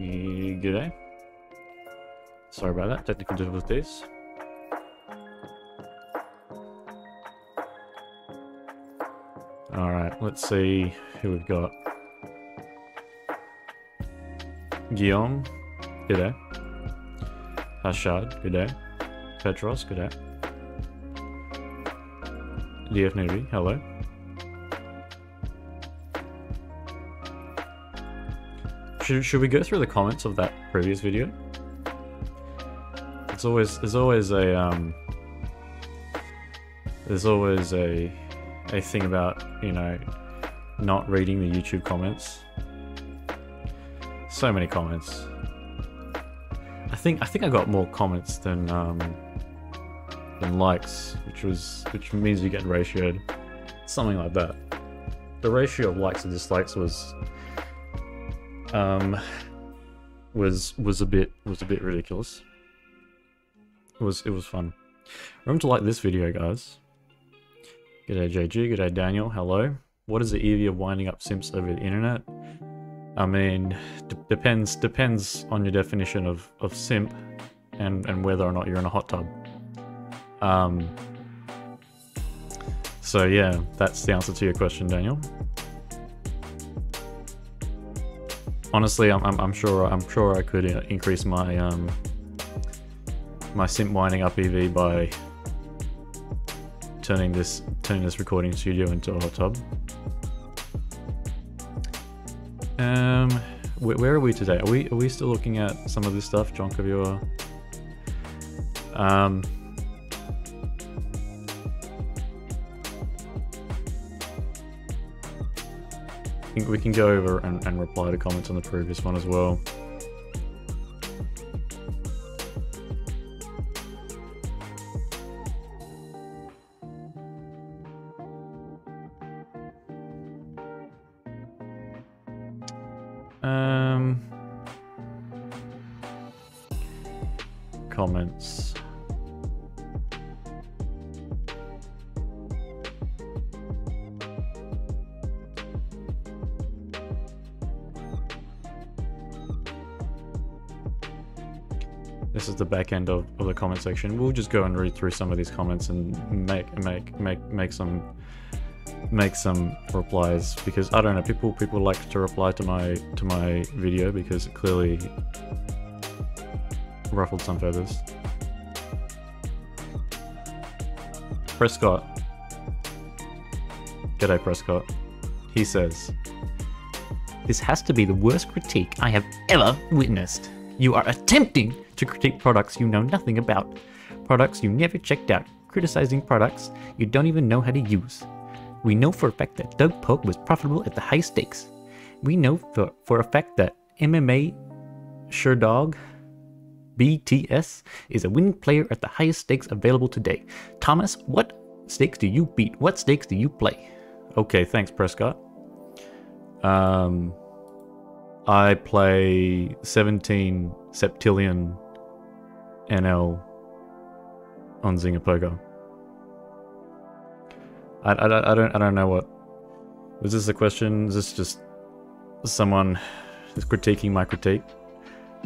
G'day. Sorry about that, technical difficulties. Alright, let's see who we've got. Guillaume, g'day. Hashad, good day. Petros, good day. DF Navy, hello. Should, should we go through the comments of that previous video? It's always there's always a um there's always a a thing about, you know, not reading the YouTube comments. So many comments. I think I think I got more comments than um than likes, which was which means you get ratioed. Something like that. The ratio of likes and dislikes was um was was a bit was a bit ridiculous. It was it was fun. Remember to like this video, guys. G'day JG, g'day Daniel, hello. What is the EV of winding up simps over the internet? I mean, depends depends on your definition of, of simp and, and whether or not you're in a hot tub. Um, so yeah, that's the answer to your question, Daniel. Honestly, I'm, I'm, I'm sure I'm sure I could increase my um, my simp winding up EV by turning this turning this recording studio into a hot tub. Um, wh where are we today? Are we are we still looking at some of this stuff, John Cavioa? Um. Think we can go over and, and reply to comments on the previous one as well. End of, of the comment section. We'll just go and read through some of these comments and make make make make some make some replies because I don't know people people like to reply to my to my video because it clearly ruffled some feathers. Prescott. G'day Prescott. He says, This has to be the worst critique I have ever witnessed. You are attempting to critique products you know nothing about, products you never checked out, criticizing products you don't even know how to use. We know for a fact that Doug Polk was profitable at the high stakes. We know for, for a fact that MMA Sherdog BTS is a winning player at the highest stakes available today. Thomas, what stakes do you beat? What stakes do you play? Okay, thanks, Prescott. Um, I play 17 septillion NL on Zynga Poker. I, I, I don't I don't know what was this a question? Is this just someone is critiquing my critique?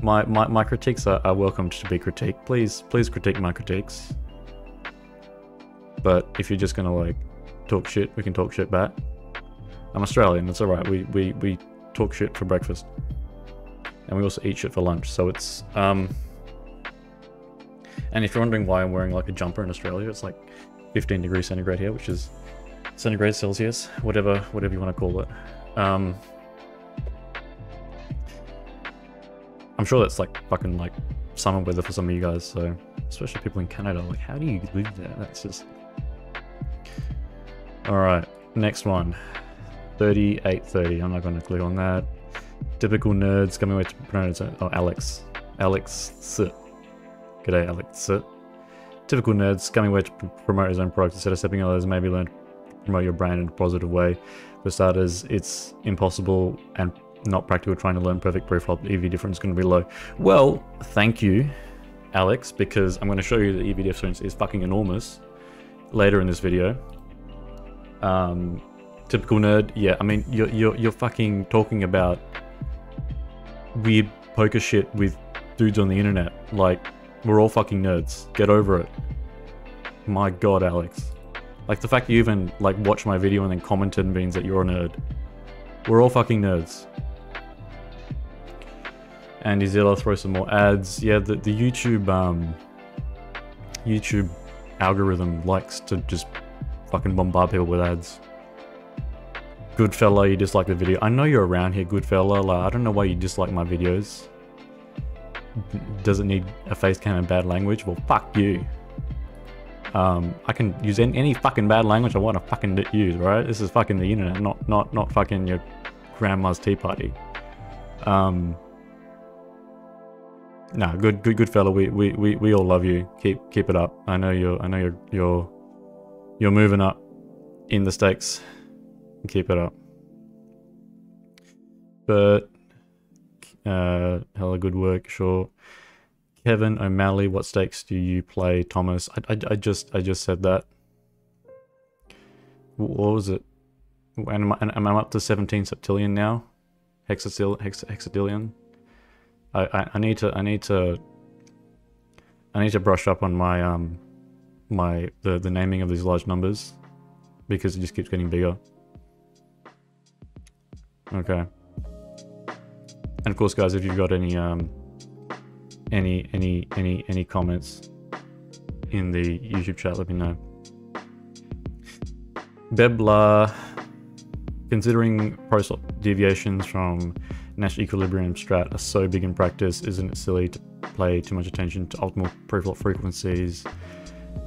My my, my critiques are, are welcome to be critiqued. Please please critique my critiques. But if you're just gonna like talk shit, we can talk shit back. I'm Australian, it's alright. We, we we talk shit for breakfast. And we also eat shit for lunch, so it's um and if you're wondering why I'm wearing like a jumper in Australia, it's like 15 degrees centigrade here, which is centigrade Celsius, whatever whatever you want to call it. Um, I'm sure that's like fucking like summer weather for some of you guys, so especially people in Canada. Like, how do you live there? That's just. All right, next one. 3830. I'm not going to click on that. Typical nerds coming to pronounce it. Oh, Alex. Alex. G'day, Alex. Typical nerd, coming away to promote his own product instead of stepping others, maybe learn to promote your brand in a positive way. For starters, it's impossible and not practical trying to learn perfect pre-flop. EV difference is going to be low. Well, thank you, Alex, because I'm going to show you the EV difference is fucking enormous later in this video. Um, typical nerd, yeah. I mean, you're you're you're fucking talking about weird poker shit with dudes on the internet. Like, we're all fucking nerds. Get over it. My god, Alex. Like, the fact you even, like, watch my video and then commented means that you're a nerd. We're all fucking nerds. Andy Zilla throw some more ads. Yeah, the, the YouTube, um, YouTube algorithm likes to just fucking bombard people with ads. Good fella, you dislike the video. I know you're around here, good fella. Like, I don't know why you dislike my videos. Does it need a face cam and bad language? Well, fuck you. Um, I can use any, any fucking bad language I want to fucking use, right? This is fucking the internet, not not not fucking your grandma's tea party. Um, nah, good good good fella. We, we we we all love you. Keep keep it up. I know you're I know you're you're you're moving up in the stakes. Keep it up. But uh, hella good work, sure. Kevin O'Malley, what stakes do you play, Thomas? I, I, I just I just said that. What was it? And am I, am I up to 17 septillion now? Hexatil, hex, hexadillion? I, I, I need to I need to I need to brush up on my um my the, the naming of these large numbers because it just keeps getting bigger. Okay. And of course, guys, if you've got any um, any any any any comments in the YouTube chat, let me know. Bebla, considering process deviations from Nash equilibrium strat are so big in practice, isn't it silly to pay too much attention to optimal preflop frequencies?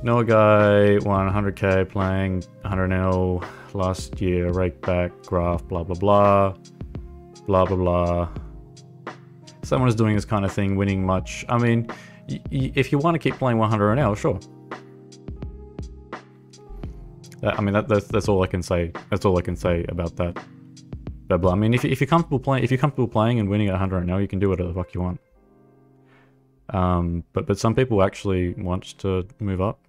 Noah guy won 100k playing 100L last year, rake back, graph, blah blah blah, blah blah blah someone is doing this kind of thing, winning much. I mean, if you want to keep playing 100 an hour, sure. I mean, that, that's that's all I can say. That's all I can say about that. Blah. I mean, if if you're comfortable playing, if you're comfortable playing and winning at 100 an hour, you can do whatever the fuck you want. Um, but but some people actually want to move up.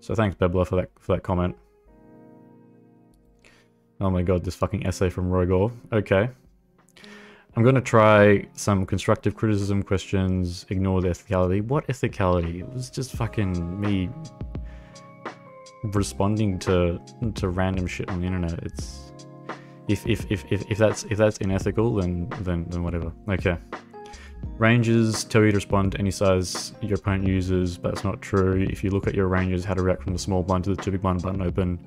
So thanks, Bebla, for that for that comment. Oh my god, this fucking essay from Rogor. Okay. I'm going to try some constructive criticism questions, ignore the ethicality. What ethicality? It was just fucking me responding to to random shit on the internet. It's if if if if, if that's if that's unethical then then then whatever. Okay. Ranges tell you to respond to any size your opponent uses, but that's not true. If you look at your ranges, how to react from the small blind to the two big blind button open,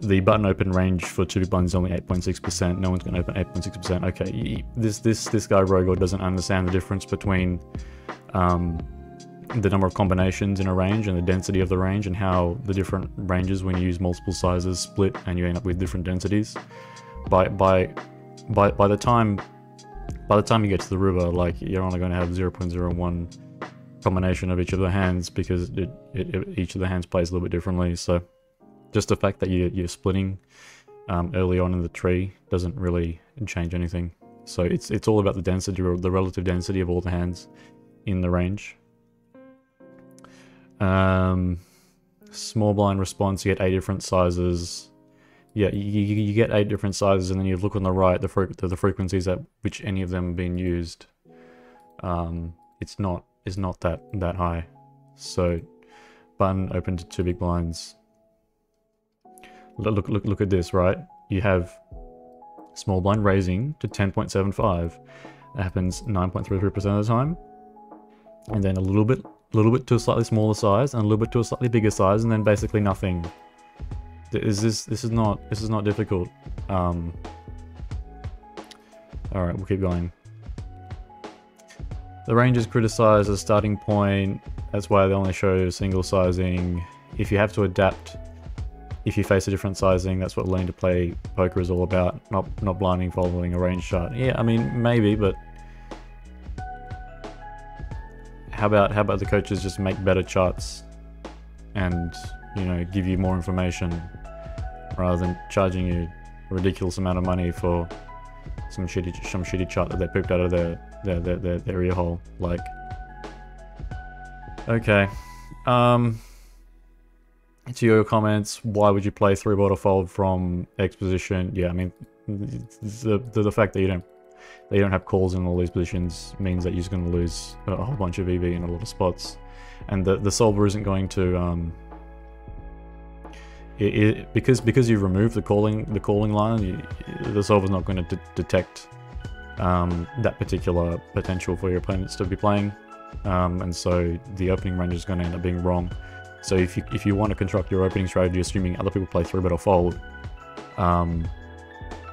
the button open range for two blinds is only 8.6%. No one's going to open 8.6%. Okay, this this this guy Rogor doesn't understand the difference between um, the number of combinations in a range and the density of the range and how the different ranges when you use multiple sizes split and you end up with different densities. By by by by the time by the time you get to the river, like you're only going to have 0.01 combination of each of the hands because it, it, it, each of the hands plays a little bit differently. So just the fact that you, you're splitting um, early on in the tree doesn't really change anything. So it's it's all about the density the relative density of all the hands in the range. Um, small blind response, you get eight different sizes. Yeah, you, you, get eight different sizes, and then you look on the right, the, fre the, frequencies at which any of them are being used. Um, it's not it's not that that high. So, button open to two big blinds. Look, look, look at this, right? You have small blind raising to 10.75. That happens 9.33% of the time. And then a little bit, a little bit to a slightly smaller size, and a little bit to a slightly bigger size, and then basically nothing. Is this this is not this is not difficult. Um, all right, we'll keep going. The range is criticized as starting point. That's why they only show single sizing. If you have to adapt if you face a different sizing, that's what learning to play poker is all about. Not not blinding following a range chart. Yeah, I mean maybe, but how about how about the coaches just make better charts and you know give you more information rather than charging you a ridiculous amount of money for some shitty some shitty chart that they picked out of their their their, their, their ear hole. Like, okay, um to your comments, why would you play three bet or fold from exposition? Yeah, I mean, the, the, the fact that you don't you don't have calls in all these positions means that you're just going to lose a whole bunch of EV in a lot of spots. And the, the solver isn't going to... Um, it, it, because because you've removed the calling the calling line, you, the solver's not going to detect um, that particular potential for your opponents to be playing, um, and so the opening range is going to end up being wrong. So if you if you want to construct your opening strategy assuming other people play three bet or fold, um,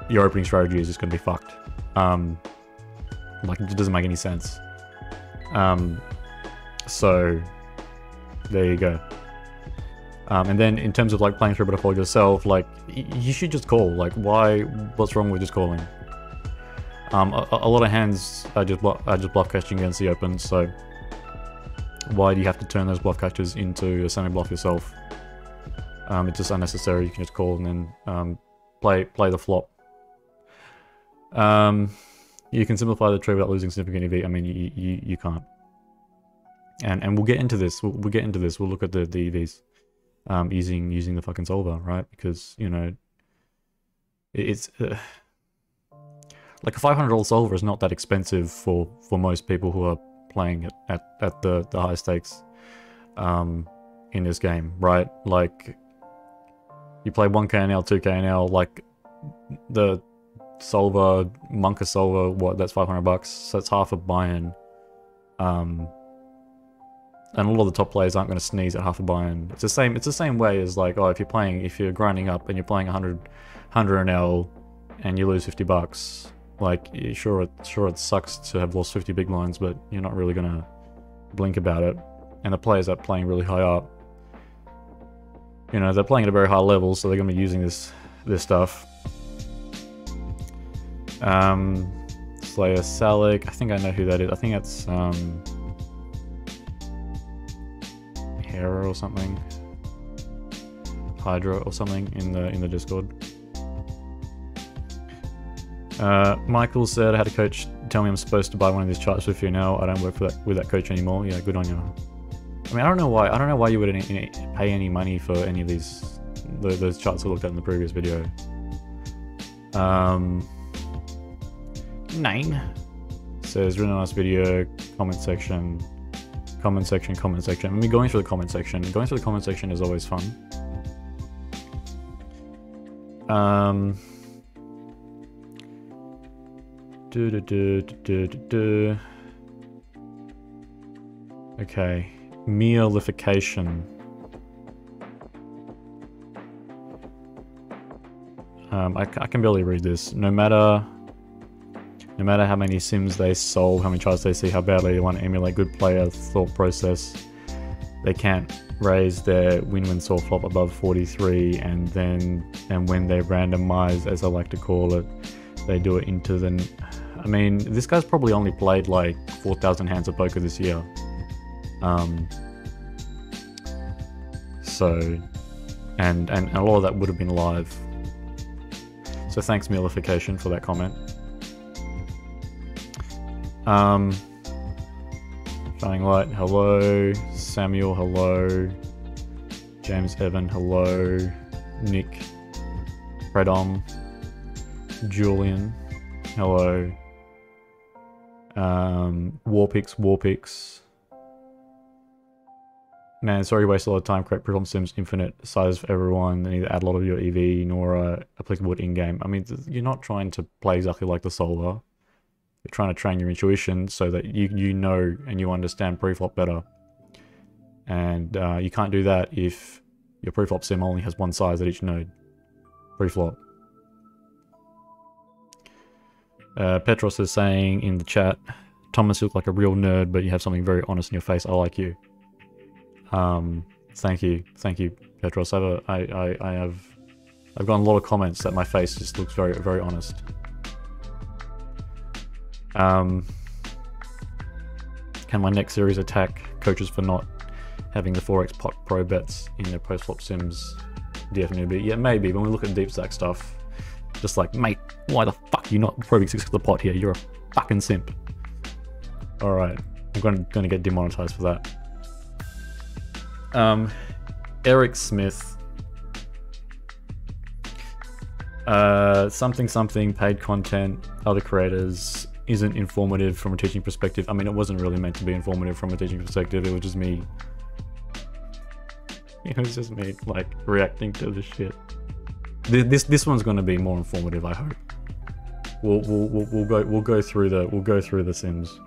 your opening strategy is just going to be fucked. Um, like it doesn't make any sense. Um, so there you go. Um, and then in terms of like playing through a fold yourself, like you should just call. Like why? What's wrong with just calling? Um, a, a, lot of hands are just are just bluff catching against the open. So why do you have to turn those bluff catchers into a semi bluff yourself? Um, it's just unnecessary. You can just call and then um, play play the flop. Um, you can simplify the tree without losing significant EV. I mean, you you, you can't. And and we'll get into this. We'll, we'll get into this. We'll look at the, the EVs um, using using the fucking solver, right? Because you know, it's uh, like a five hundred dollar solver is not that expensive for for most people who are playing at at, at the the high stakes um, in this game, right? Like you play one KNL, two KNL, like the solver, Monker solver, what? That's five hundred bucks. So that's half a buy-in. Um, and a lot of the top players aren't going to sneeze at half a buy-in. It's the same. It's the same way as like, oh, if you're playing, if you're grinding up and you're playing 100, 100 NL, and you lose 50 bucks, like, sure, it sure it sucks to have lost 50 big lines, but you're not really going to blink about it. And the players are playing really high up, you know, they're playing at a very high level, so they're going to be using this this stuff. Um, Slayer Salik, I think I know who that is. I think that's um. Hera or something. Hydra or something in the in the Discord. Uh, Michael said I had a coach tell me I'm supposed to buy one of these charts with you now. I don't work for that with that coach anymore. Yeah, good on you. I mean, I don't know why. I don't know why you would any, pay any money for any of these the, those charts I looked at in the previous video. Um, nine says really nice video. Comment section. Comment section, comment section. I mean, going through the comment section. Going through the comment section is always fun. Um. Okay. Mealification. Um, I, I can barely read this. No matter no matter how many sims they solve, how many tries they see, how badly they want to emulate good player thought process, they can't raise their win-win saw flop above 43 and then and when they randomize as I like to call it they do it into the I mean this guy's probably only played like 4,000 hands of poker this year um so and and a lot of that would have been live so thanks Mealification for that comment um, Shining Light, hello. Samuel, hello. James Evan, hello. Nick, Predom, Julian, hello. Um, Warpix, Warpix. Man, sorry you wasted a lot of time. Create Prism Sims infinite size for everyone. They either add a lot of your EV nor applicable in-game. I mean, you're not trying to play exactly like the Solver. You're trying to train your intuition so that you, you know and you understand preflop better. And uh, you can't do that if your preflop sim only has one size at each node. Preflop. Uh, Petros is saying in the chat, Thomas, you look like a real nerd, but you have something very honest in your face. I like you. Um, thank you, thank you, Petros. I have, a, I, I, I have, I've gotten a lot of comments that my face just looks very, very honest. Um, can my next series attack coaches for not having the 4x pot probe bets in their post flop sims? Definitely. Yeah, maybe. When we look at deep stack stuff, just like, mate, why the fuck are you not probing six of the pot here? You're a fucking simp. Alright. I'm going to get demonetized for that. Um, Eric Smith Uh, something something paid content, other creators isn't informative from a teaching perspective. I mean, it wasn't really meant to be informative from a teaching perspective. It was just me. It was just me like reacting to the shit. This this, one's going to be more informative. I hope. We'll, we'll, we'll, we'll go we'll go through the we'll go through the Sims.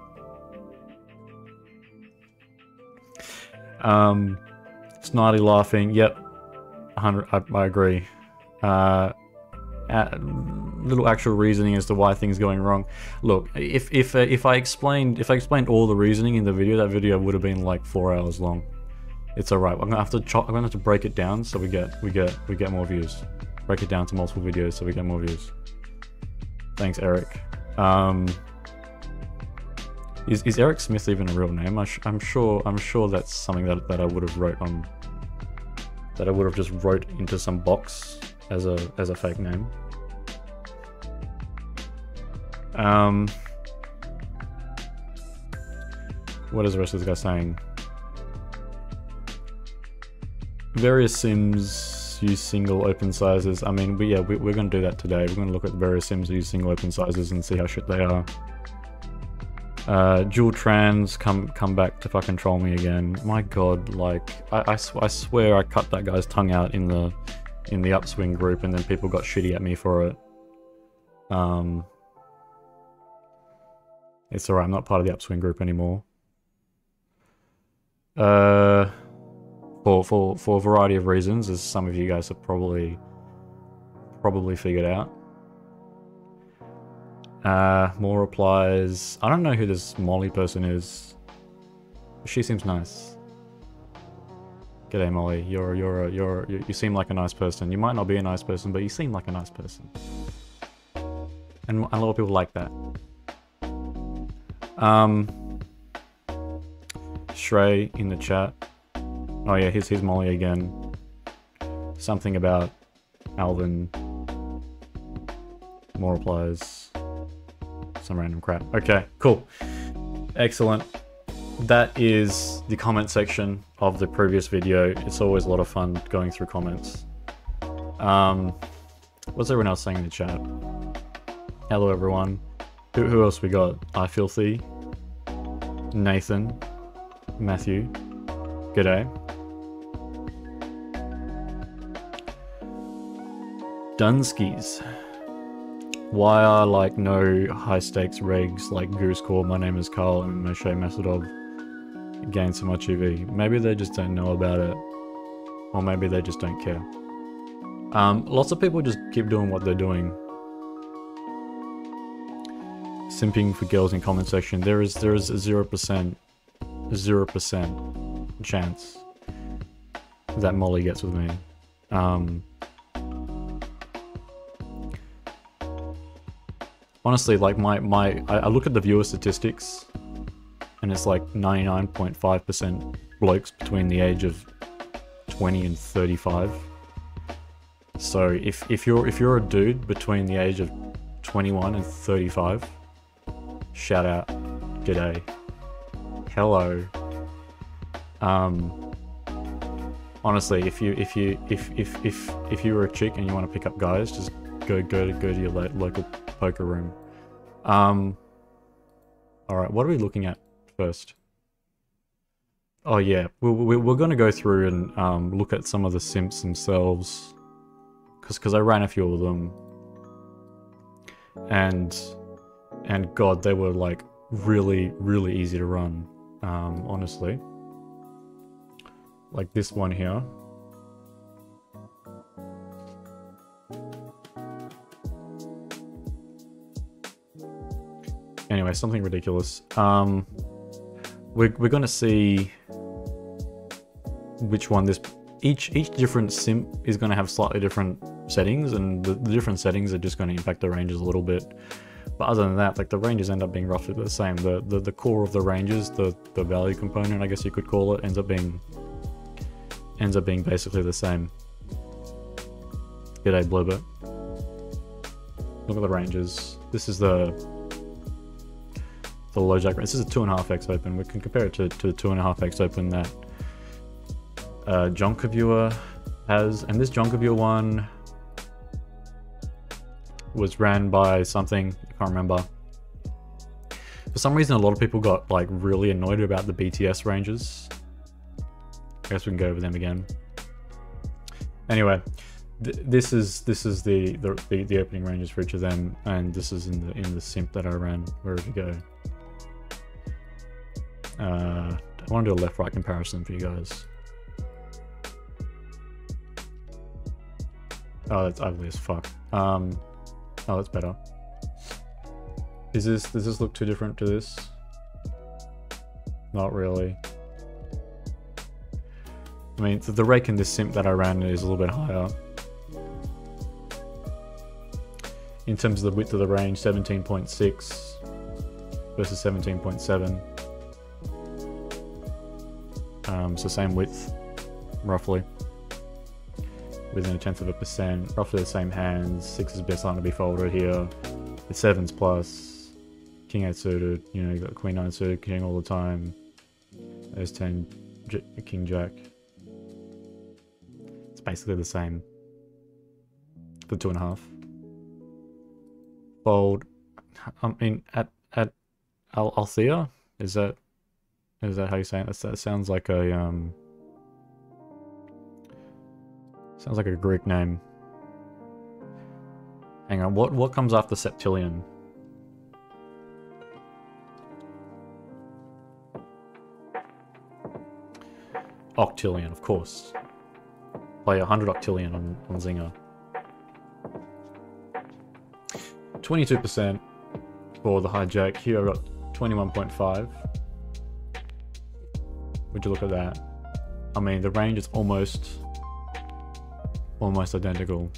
Um, Snarty laughing. Yep, 100. I, I agree. Uh, little actual reasoning as to why things going wrong. Look, if if uh, if I explained if I explained all the reasoning in the video, that video would have been like four hours long. It's alright. I'm gonna have to I'm gonna have to break it down so we get we get we get more views. Break it down to multiple videos so we get more views. Thanks, Eric. Um, is, is Eric Smith even a real name? I am sure I'm sure that's something that, that I would have wrote on that I would have just wrote into some box as a as a fake name. Um, what is the rest of this guy saying? Various sims use single open sizes. I mean, we, yeah, we, we're going to do that today. We're going to look at the various sims that use single open sizes and see how shit they are. Uh, dual trans come come back to fucking troll me again. My god, like I, I, sw I swear I cut that guy's tongue out in the in the upswing group and then people got shitty at me for it. Um, it's alright, I'm not part of the upswing group anymore. Uh, for, for, for a variety of reasons, as some of you guys have probably, probably figured out. Uh, more replies. I don't know who this Molly person is. She seems nice. G'day Molly, you're you're you're you seem like a nice person. You might not be a nice person, but you seem like a nice person. And a lot of people like that. Um Shrey in the chat. Oh yeah, here's here's Molly again. Something about Alvin. More replies. Some random crap. Okay, cool. Excellent that is the comment section of the previous video. It's always a lot of fun going through comments. Um, what's everyone else saying in the chat? Hello everyone. Who, who else we got? I Filthy, Nathan, Matthew. G'day. Dunskies. Why are like no high stakes regs like Goose Core, My Name is Carl, and Moshe Masudov gain so much EV. Maybe they just don't know about it. Or maybe they just don't care. Um, lots of people just keep doing what they're doing. Simping for girls in comment section. There is there is a zero percent zero percent chance that Molly gets with me. Um, honestly, like my my I, look at the viewer statistics and it's like 99.5% blokes between the age of 20 and 35. So if, if you're if you're a dude between the age of 21 and 35, shout out, g'day, hello. Um, honestly, if you if you if if if if you were a chick and you want to pick up guys, just go go to go to your local poker room. Um, all right, what are we looking at first. Oh yeah, we're, we're going to go through and um, look at some of the sims themselves. Cause Because I ran a few of them. And, and god, they were like really, really easy to run, um, honestly. Like this one here. Anyway, something ridiculous. Um, we're, we're going to see which one this each each different sim is going to have slightly different settings and the, the, different settings are just going to impact the ranges a little bit. But other than that like the ranges end up being roughly the same. The the, the core of the ranges the the value component i guess you could call it ends up being ends up being basically the same. G'day blobert look at the ranges. This is the the low jack. This is a 2.5x open. We can compare it to, to the 2.5x open that uh, has. And this Viewer one, was ran by something, I can't remember. For some reason, a lot of people got like really annoyed about the BTS ranges. I guess we can go over them again. Anyway, th this is this is the, the, the the opening ranges for each of them, and this is in the in the sim that I ran. Where did it go? Uh, I want to do a left-right comparison for you guys. Oh, that's ugly as fuck. Um, oh, that's better. Is this, does this look too different to this? Not really. I mean, the, rake in this sim that I ran is a little bit higher. In terms of the width of the range, 17.6 versus 17.7. Um, so same width, roughly within a tenth of a percent, roughly the same hands, sixes best line to be folded here, the sevens plus, king eight suited, you know, you got queen nine suited, king all the time, there's 10, J king jack. It's basically the same for two and a half. Fold, I mean, at, at Al Althea, is that, is that how you say it? That sounds like a, um, Sounds like a Greek name. Hang on, what what comes after septillion? Octillion, of course. Play 100 Octillion on, on Zynga. 22% for the hijack. Here I got 21.5. Would you look at that? I mean, the range is almost almost identical.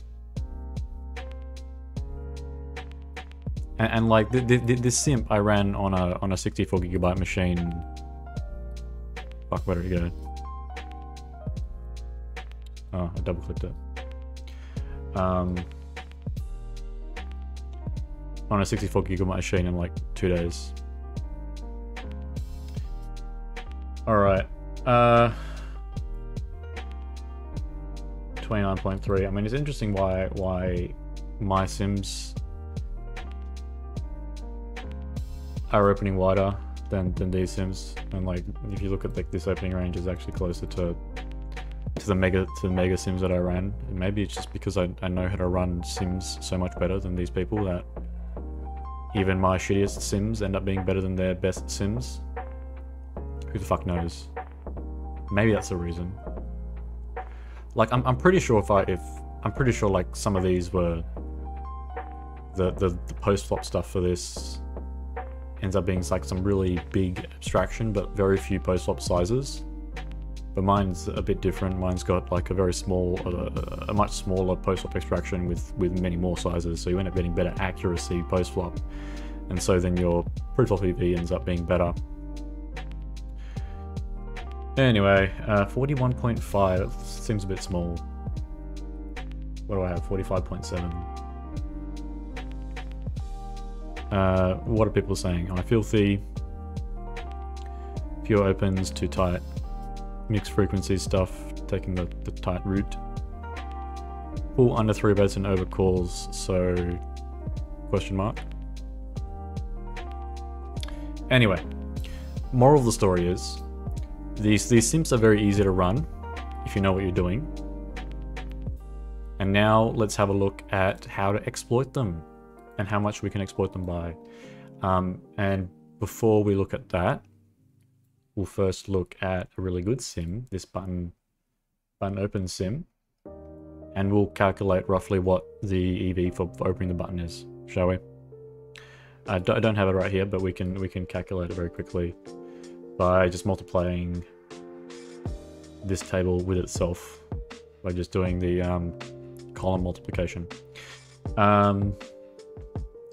And, and like the, the, this sim I ran on a on a 64 gigabyte machine. Fuck, where did it go? Oh, I double clicked it. Um, on a 64 gigabyte machine in like two days. All right. Uh. 29.3. I mean, it's interesting why why my sims are opening wider than than these sims, and like if you look at like this opening range is actually closer to to the mega to the mega sims that I ran. maybe it's just because I, I know how to run sims so much better than these people that even my shittiest sims end up being better than their best sims. Who the fuck knows? Maybe that's the reason. Like, I'm, I'm pretty sure if I, if, I'm pretty sure like some of these were, the, the, the post-flop stuff for this ends up being like some really big abstraction, but very few post-flop sizes. But mine's a bit different. Mine's got like a very small, a much smaller post-flop abstraction with, with many more sizes. So you end up getting better accuracy post-flop. And so then your pre-flop EV ends up being better. Anyway, uh, 41.5 seems a bit small. What do I have? 45.7. Uh, what are people saying? I feel filthy. Fewer opens, too tight. Mixed frequency stuff, taking the, the tight route. Full under three bets and over calls, so question mark. Anyway, moral of the story is these, these simps are very easy to run if you know what you're doing. And now let's have a look at how to exploit them and how much we can exploit them by. Um, and before we look at that, we'll first look at a really good sim, this button, button open sim, and we'll calculate roughly what the EV for, for opening the button is, shall we? I don't have it right here, but we can we can calculate it very quickly by just multiplying this table with itself by just doing the um, column multiplication. Um,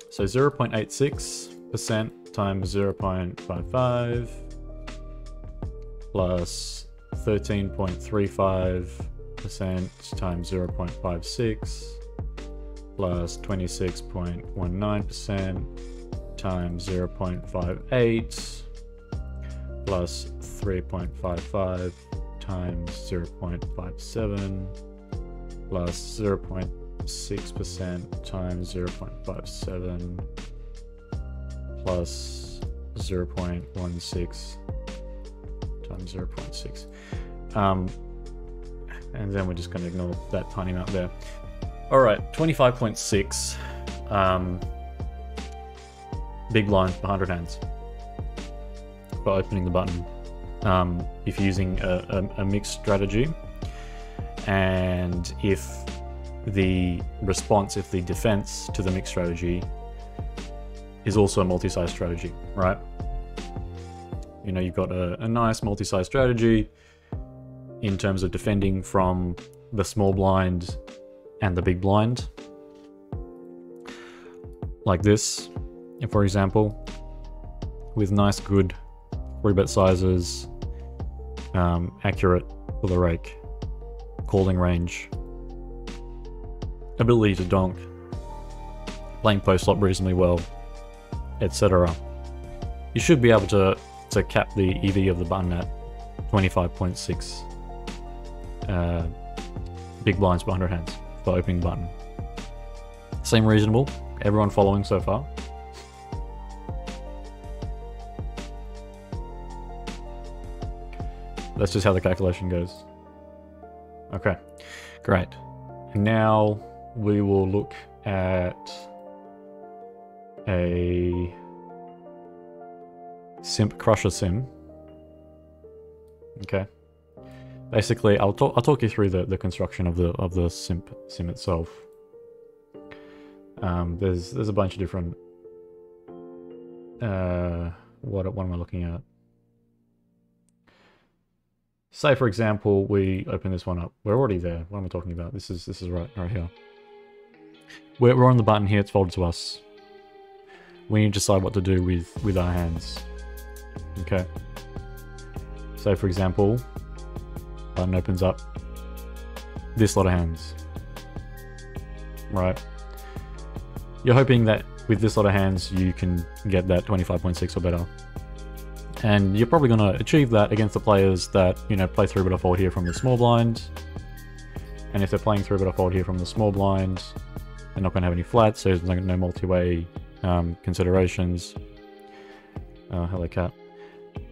so 0.86% times 0.55 plus 13.35% times 0.56 plus 26.19% times 0.58 plus 3.55 times 0.57 plus plus 0.6% times 0.57 plus 0.16 times 0.6. Um, and then we're just going to ignore that tiny amount there. All right, 25.6. Um, big blind, 100 hands for opening the button. Um, if you're using a, a, a mixed strategy, and if the response, if the defense to the mixed strategy is also a multi-size strategy, right? You know, you've got a, a nice multi-size strategy in terms of defending from the small blind and the big blind. Like this, for example, with nice good three bet sizes, um, accurate for the rake, calling range, ability to donk, playing post flop reasonably well, etc. You should be able to, to cap the EV of the button at 25.6 uh, big blinds behind her hands for opening button. Seem reasonable? Everyone following so far? That's just how the calculation goes. Okay, great. Now we will look at a simp crusher sim. Okay. Basically, I'll talk. I'll talk you through the, the construction of the of the simp sim itself. Um, there's there's a bunch of different. Uh, what what am I looking at? Say for example, we open this one up. We're already there. What am I talking about? This is this is right right here. We're, we're on the button here. It's folded to us. We need to decide what to do with with our hands. Okay. So for example, button opens up. This lot of hands. Right. You're hoping that with this lot of hands you can get that 25.6 or better and you're probably going to achieve that against the players that, you know, play 3-bet or fold here from the small blind. And if they're playing 3-bet or fold here from the small blind, they're not going to have any flats, so there's no, multi-way um, considerations. Uh, hello cat.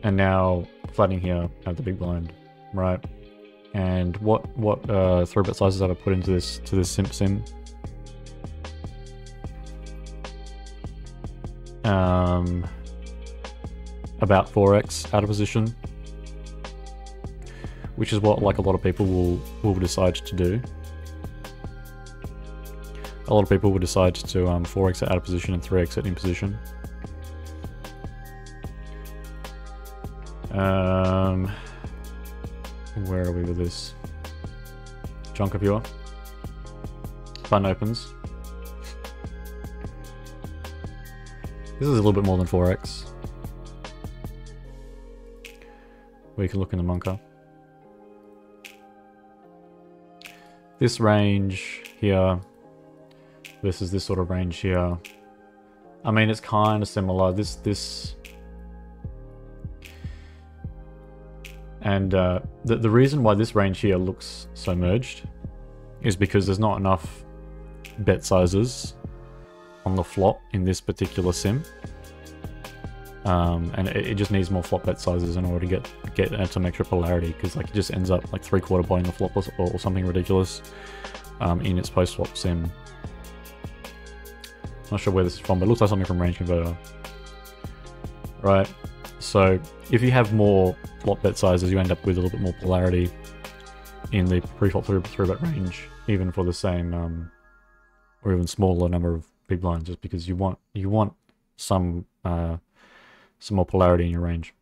And now flatting here at the big blind, right? And what what uh, 3-bet sizes have I put into this to this simp sim? Um, about 4x out of position, which is what like a lot of people will, will decide to do. A lot of people will decide to um, 4x out of position and 3x it in position. Um, where are we with this? Chunk of your button opens. This is a little bit more than 4x. We can look in the Monker. This range here versus this sort of range here. I mean, it's kind of similar. This, this... And uh, the, the reason why this range here looks so merged is because there's not enough bet sizes on the flop in this particular sim. Um, and it, it, just needs more flop bet sizes in order to get get uh, some extra polarity because like it just ends up like three quarter botting the flop or, or something ridiculous um, in its post swap sim. Not sure where this is from, but it looks like something from Range Converter. Right, so if you have more flop bet sizes, you end up with a little bit more polarity in the pre-flop through, three bet range, even for the same um, or even smaller number of big blinds, just because you want you want some uh, some more polarity in your range.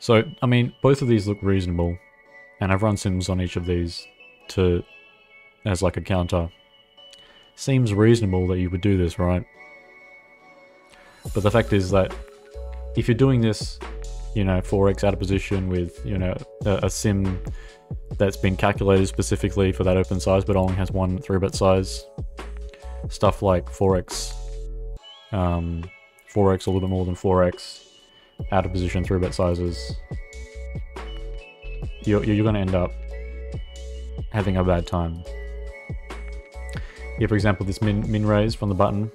So, I mean, both of these look reasonable, and I've run sims on each of these to as like a counter. Seems reasonable that you would do this, right? But the fact is that if you're doing this, you know, 4x out of position with, you know, a, a sim that's been calculated specifically for that open size but only has one 3-bet size, stuff like 4x um, 4x, a little bit more than 4x, out of position 3-bet sizes, you're, you're going to end up having a bad time. Here, for example, this min, min raise from the button.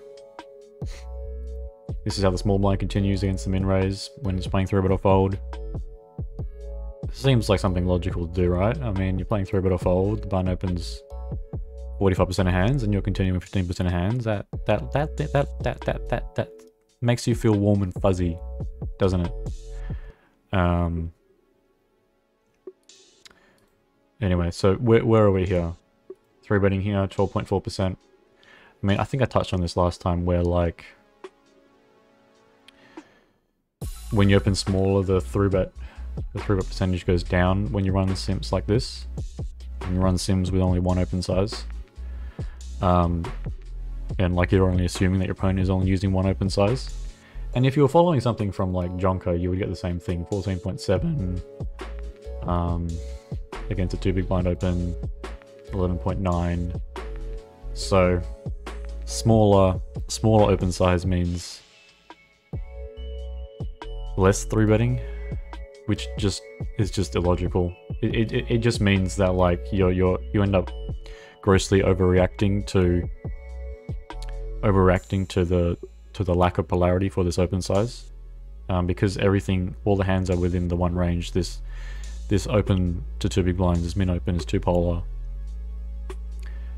This is how the small blind continues against the min raise when it's playing 3-bet or fold. Seems like something logical to do, right? I mean, you're playing 3-bet or fold, the button opens 45% of hands and you're continuing 15% of hands. That, that, that, that, that, that, that, that, makes you feel warm and fuzzy, doesn't it? Um, anyway, so where, where are we here? Three betting here, 12.4%. I mean, I think I touched on this last time where like when you open smaller, the three bet the three bet percentage goes down when you run sims like this. When you run sims with only one open size. Um, and like you're only assuming that your opponent is only using one open size. And if you were following something from like Jonker, you would get the same thing, 14.7 um, against a two big blind open, 11.9. So smaller, smaller open size means less three betting, which just is just illogical. It, it, it just means that like you're you're you end up grossly overreacting to overreacting to the to the lack of polarity for this open size, um, because everything all the hands are within the one range. This this open to two big blinds, this min open is two polar,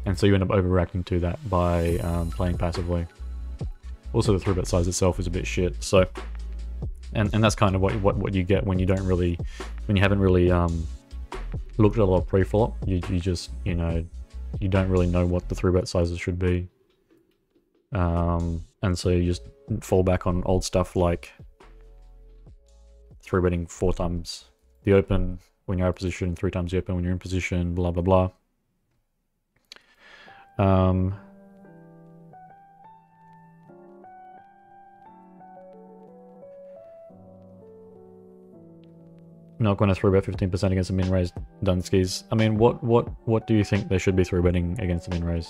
and so you end up overreacting to that by um, playing passively. Also, the three bet size itself is a bit shit, so and and that's kind of what what what you get when you don't really when you haven't really um looked at a lot of pre-flop. You you just you know you don't really know what the three bet sizes should be. Um, and so you just fall back on old stuff like three betting four times the open when you're out of position, three times the open when you're in position, blah blah blah. Um, not going to three bet 15% against a min raise Dunskies. I mean, what what what do you think they should be three betting against a min raise?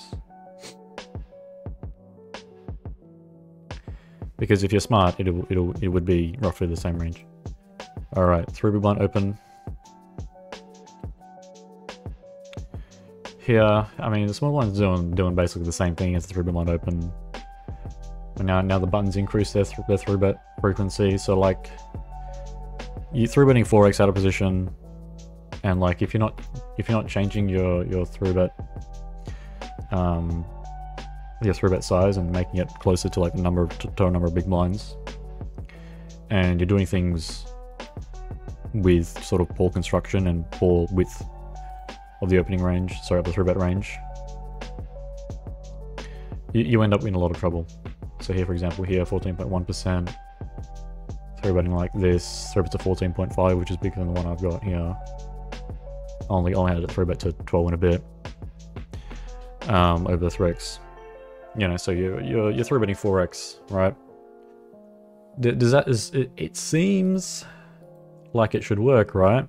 Because if you're smart, it'll it'll it would be roughly the same range. All right, three big blind open. Here, I mean, the small blind's doing doing basically the same thing as the three big blind open. And now now the buttons increase their th their three bet frequency, so like you three betting 4x out of position and like if you're not if you're not changing your your three bet um your three bet size and making it closer to like the number of total number of big blinds and you're doing things with sort of poor construction and poor width of the opening range sorry of the three bet range you, you end up in a lot of trouble. So here for example here 14.1 percent three betting like this, three bet to 14.5, which is bigger than the one I've got here. Only only had a three bet to 12 and a bit. Um, over the 3x. You know, so you're you're you're three betting 4x, right? Does that is it, it seems like it should work, right?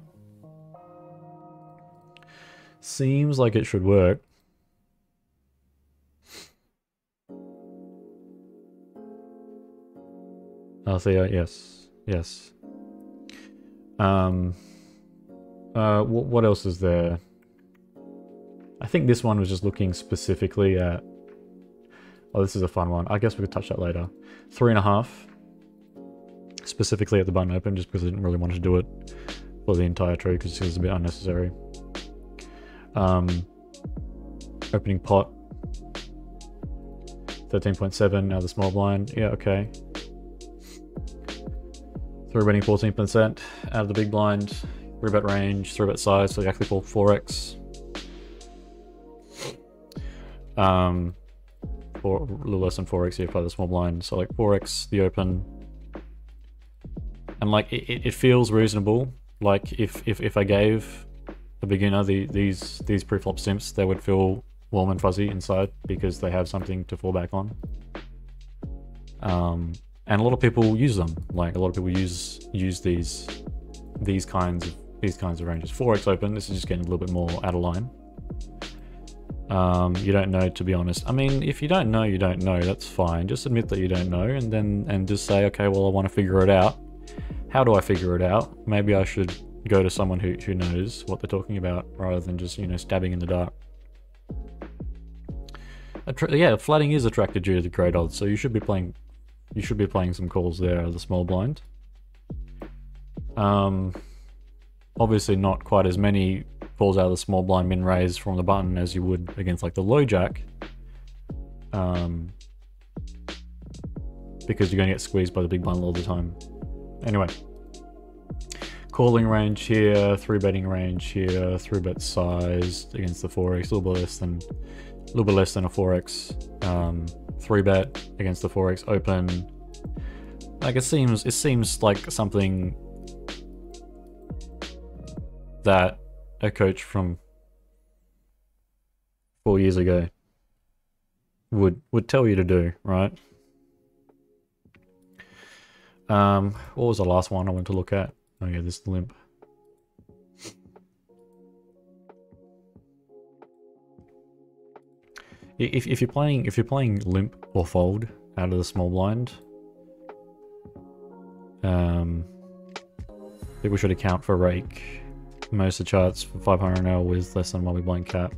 Seems like it should work. i Althea, yes. Yes. Um, uh, what, else is there? I think this one was just looking specifically at... Oh, this is a fun one. I guess we could touch that later. Three and a half. Specifically at the button open, just because I didn't really want to do it for the entire tree, because it was a bit unnecessary. Um, opening pot. 13.7, now the small blind. Yeah, okay. Three betting 14% out of the big blind. Three bet range, three bet size, so you actually pull 4x. Um, four, a little less than 4x here for the small blind, so like 4x the open. And like it, it feels reasonable. Like if, if, if I gave a beginner the, these these pre-flop simps, they would feel warm and fuzzy inside because they have something to fall back on. Um, and a lot of people use them. Like a lot of people use use these these kinds of these kinds of ranges. 4x open. This is just getting a little bit more out of line. Um, you don't know, to be honest. I mean, if you don't know, you don't know. That's fine. Just admit that you don't know, and then and just say, okay, well, I want to figure it out. How do I figure it out? Maybe I should go to someone who, who knows what they're talking about rather than just, you know, stabbing in the dark. Attra yeah, flatting is attracted due to the great odds, so you should be playing you should be playing some calls there the small blind. Um, obviously not quite as many calls out of the small blind min raise from the button as you would against like the low jack. Um, because you're going to get squeezed by the big blind all the time. Anyway, calling range here, three betting range here, three bet size against the 4x, a little bit less than a little bit less than a 4x. Um, three bet against the 4x open. Like it seems it seems like something that a coach from four years ago would would tell you to do, right? Um, what was the last one I went to look at? Oh yeah, this limp. If, if you're playing if you're playing limp or fold out of the small blind, um, we should account for rake. Most of the charts for 500 L with less than one big blind cap.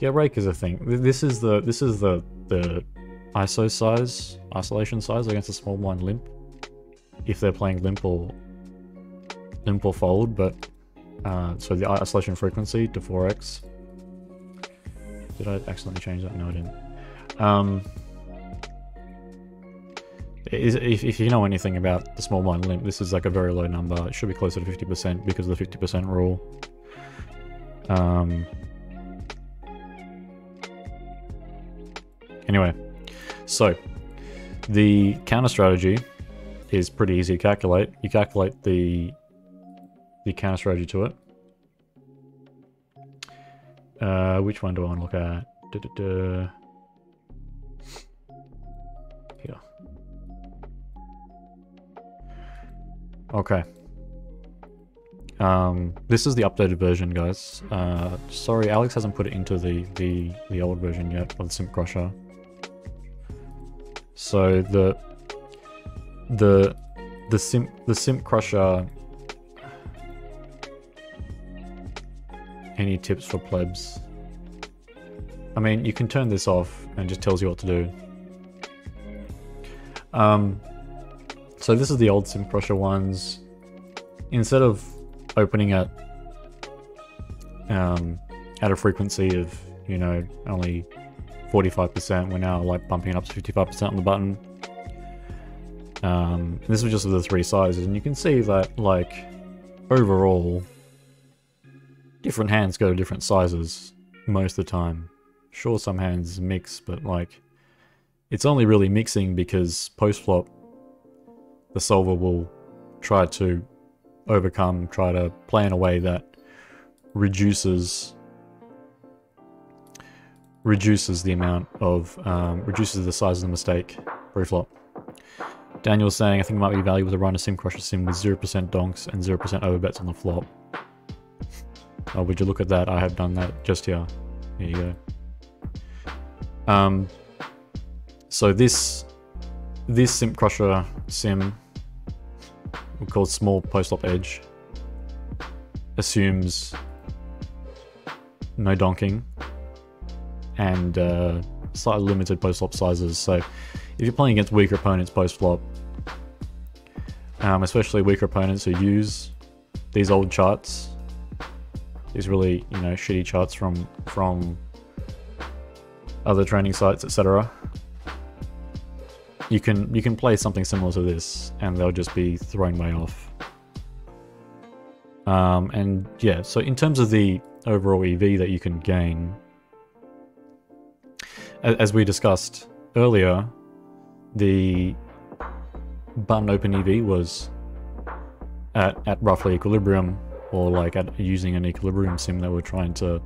Yeah, rake is a thing. This is the this is the the ISO size, isolation size against a small blind limp. If they're playing limp or limp or fold, but uh, so the isolation frequency to 4x. Did I accidentally change that? No, I didn't. Um, is, if, if you know anything about the small blind limp, this is like a very low number. It should be closer to 50% because of the 50% rule. Um, anyway, so the counter strategy is pretty easy to calculate. You calculate the the counter strategy to it. Uh, which one do I want to look at? Da -da -da. Here. Okay. Um, this is the updated version, guys. Uh, sorry, Alex hasn't put it into the, the, the old version yet of the Simp Crusher. So the the the Simp the Simp Crusher Any tips for plebs? I mean, you can turn this off and just tells you what to do. Um, so this is the old Simp Crusher ones. Instead of opening at um, at a frequency of, you know, only 45%, we're now like bumping it up to 55% on the button. Um, this was just the three sizes, and you can see that, like, overall, different hands go to different sizes most of the time. Sure, some hands mix, but like, it's only really mixing because post-flop, the solver will try to overcome, try to play in a way that reduces reduces the amount of, um, reduces the size of the mistake pre-flop. Daniel's saying, I think it might be valuable to run a Simp Crusher sim with 0% donks and 0% overbets on the flop. Oh, would you look at that? I have done that just here. Here you go. Um, so this this Simp Crusher sim, we call small post-flop edge, assumes no donking and uh, slightly limited post-flop sizes. So if you're playing against weaker opponents post-flop, um, especially weaker opponents who use these old charts, these really, you know, shitty charts from from other training sites, etc. You can you can play something similar to this, and they'll just be thrown way off. Um, and yeah, so in terms of the overall EV that you can gain, as we discussed earlier, the button open EV was at, at roughly equilibrium or like at using an equilibrium sim that we're trying to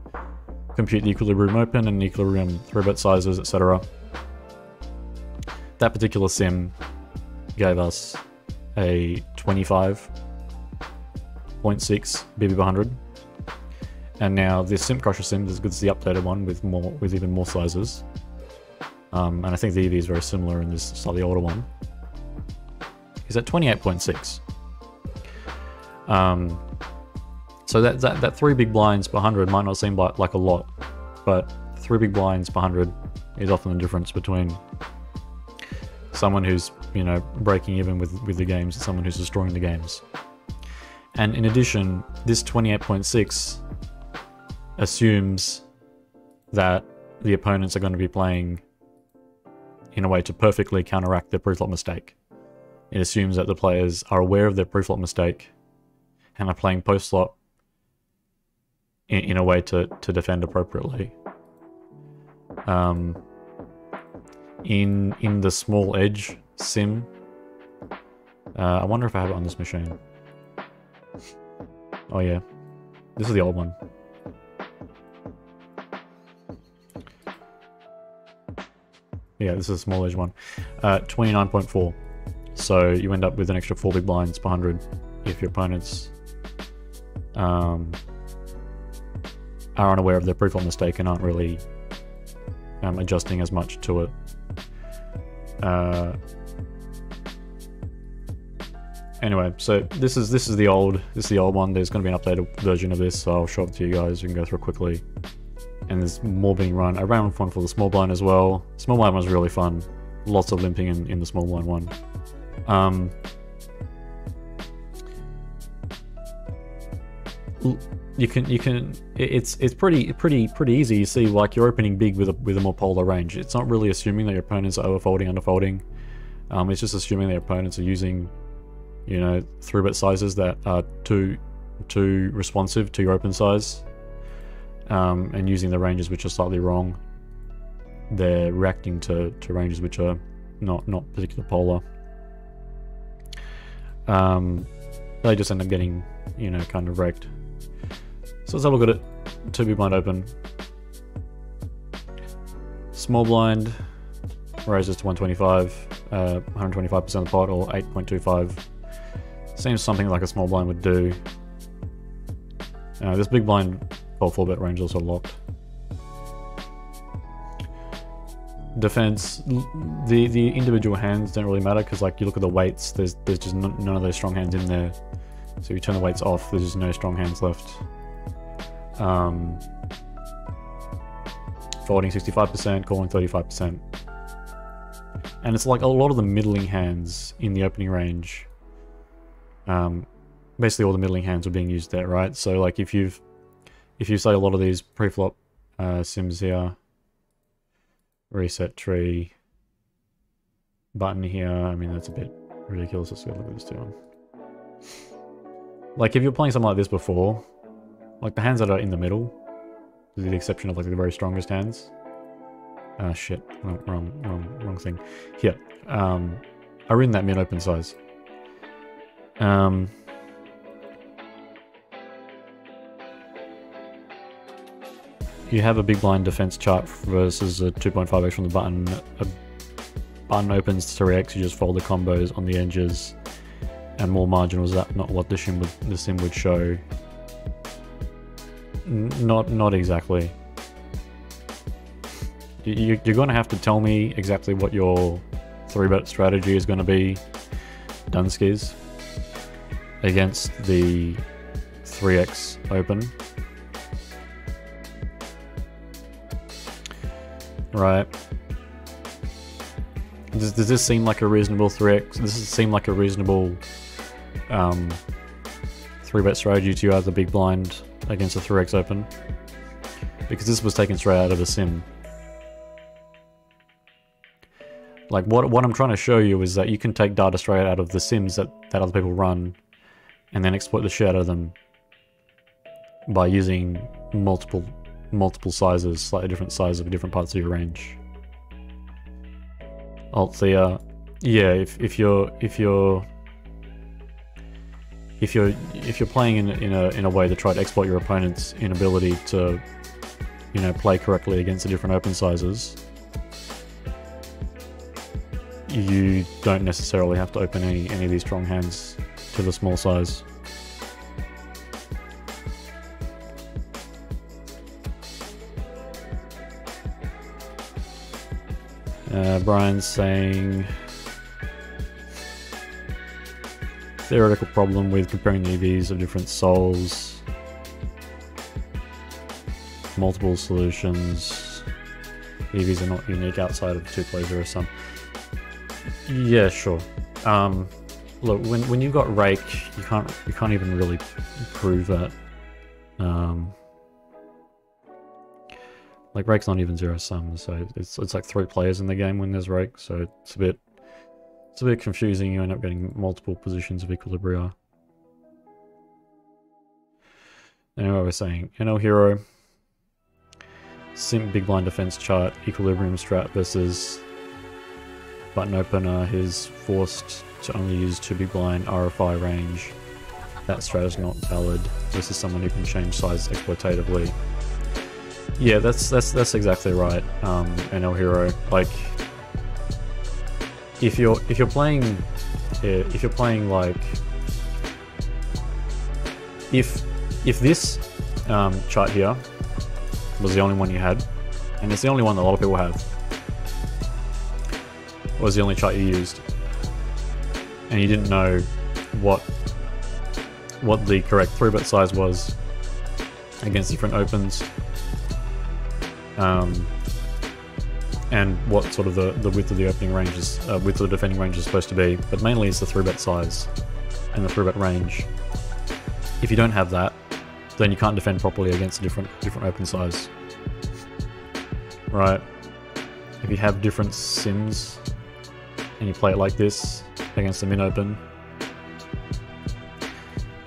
compute the equilibrium open and equilibrium three-bet sizes, etc. That particular sim gave us a 25.6 BB per 100. And now this Simp Crusher sim is good as the updated one with more with even more sizes. Um, and I think the EV is very similar in this slightly older one. Is at 28.6. Um, So that, that, that three big blinds per 100 might not seem like, like a lot, but three big blinds per 100 is often the difference between someone who's, you know, breaking even with, with the games and someone who's destroying the games. And in addition, this 28.6 assumes that the opponents are going to be playing in a way to perfectly counteract their preflop mistake. It assumes that the players are aware of their preflop mistake and are playing post-flop in, in, a way to, to defend appropriately. Um, in in the small edge sim, uh, I wonder if I have it on this machine. Oh yeah, this is the old one. Yeah, this is a small edge one. Uh, 29.4. So you end up with an extra 4 big blinds per 100 if your opponents um, are unaware of their preflop mistake and aren't really um, adjusting as much to it. Uh, anyway, so this is this is the old this is the old one. There's going to be an updated version of this, so I'll show it to you guys. You can go through it quickly. And there's more being run. I ran one for the small blind as well. Small blind was really fun. Lots of limping in, in the small blind one. Um, you can you can it's it's pretty pretty pretty easy. You see, like you're opening big with a with a more polar range. It's not really assuming that your opponents are overfolding, underfolding. Um, it's just assuming your opponents are using, you know, three bet sizes that are too too responsive to your open size, um, and using the ranges which are slightly wrong. They're reacting to to ranges which are not not particularly polar. Um, they just end up getting, you know, kind of wrecked. So let's have a look at it. Two big blind open. Small blind raises to 125, uh, 125% of the pot or 8.25. Seems something like a small blind would do. Uh, this big blind or 4 bet range also locked. defense, the the individual hands don't really matter because like you look at the weights, there's there's just none of those strong hands in there. So you turn the weights off, there's just no strong hands left. Um, folding 65%, calling 35%. And it's like a lot of the middling hands in the opening range. Um, basically all the middling hands are being used there, right? So like if you've if you say a lot of these pre-flop uh, sims here, reset tree button here. I mean, that's a bit ridiculous. Let's go look at this too. Like, if you're playing something like this before, like the hands that are in the middle, with the exception of like the very strongest hands. Ah, uh, shit. Wrong, wrong, wrong, wrong thing. Here. Um, are in that mid-open size. Um, you have a big blind defense chart versus a 2.5x from the button. A button opens 3x, you just fold the combos on the edges. And more marginal is that not what the would, the sim would show? Not, not exactly. You, you're going to have to tell me exactly what your 3-bet strategy is going to be, Dunskies, against the 3x open. Right. Does, does this seem like a reasonable 3x? Does this seem like a reasonable um, 3-bet strategy to you of the big blind against a 3x open? Because this was taken straight out of a sim. Like, what, what I'm trying to show you is that you can take data straight out of the sims that, that other people run and then exploit the shit out of them by using multiple multiple sizes, slightly different sizes of different parts of your range. Althea, yeah, if, if you're if you're if you're if you're playing in in a in a way to try to exploit your opponent's inability to you know play correctly against the different open sizes, you don't necessarily have to open any any of these strong hands to the small size. Uh, Brian's saying theoretical problem with comparing the EVs of different solves, multiple solutions. EVs are not unique outside of two-player zero-sum. Yeah, sure. Um, look, when when you got rake, you can't you can't even really prove that. Um, like rake's not even zero sum, so it's it's like three players in the game when there's rake, so it's a bit it's a bit confusing. You end up getting multiple positions of equilibria. Anyway, we're saying, NL Hero, Simp Big Blind Defense chart, Equilibrium Strat versus Button Opener is forced to only use 2 Big Blind RFI range. That strat is not valid. This is someone who can change size exploitatively. Yeah, that's that's that's exactly right. Um, NL Hero, like if you're if you're playing if you're playing like if if this um, chart here was the only one you had, and it's the only one that a lot of people have, was the only chart you used, and you didn't know what what the correct 3-bet size was against different opens, um, and what sort of the, the width of the opening range is, uh, width of the defending range is supposed to be, but mainly it's the 3-bet size and the 3-bet range. If you don't have that, then you can't defend properly against a different different open size. Right? If you have different sims and you play it like this against the min open,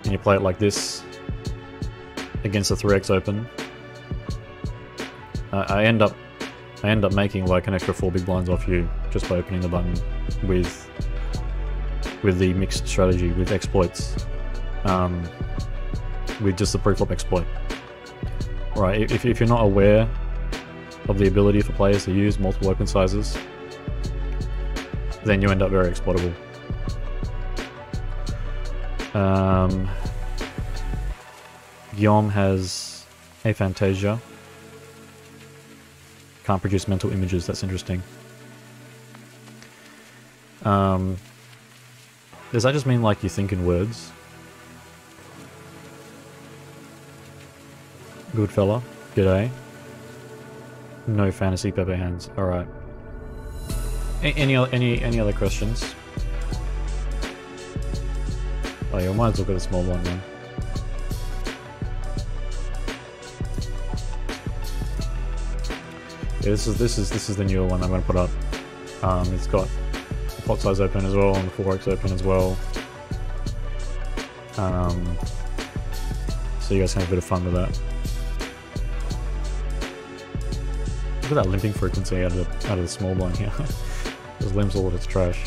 and you play it like this against the 3x open, uh, I end up I end up making like an extra four big blinds off you just by opening the button with with the mixed strategy with exploits. Um, with just the preflop exploit. Right, if, if you're not aware of the ability for players to use multiple open sizes, then you end up very exploitable. Um, Guillaume has aphantasia. Can't produce mental images, that's interesting. Um, does that just mean like you think in words? Good fella. G'day. No fantasy pepper hands. Alright. Any, any, any other questions? Oh I might as well get a small one then. Yeah, this is this is this is the newer one I'm going to put up. Um, it's got the pot size open as well and the 4x open as well. Um, so you guys can have a bit of fun with that. Look at that limping frequency out of the, out of the small blind here. Just limps all of its trash.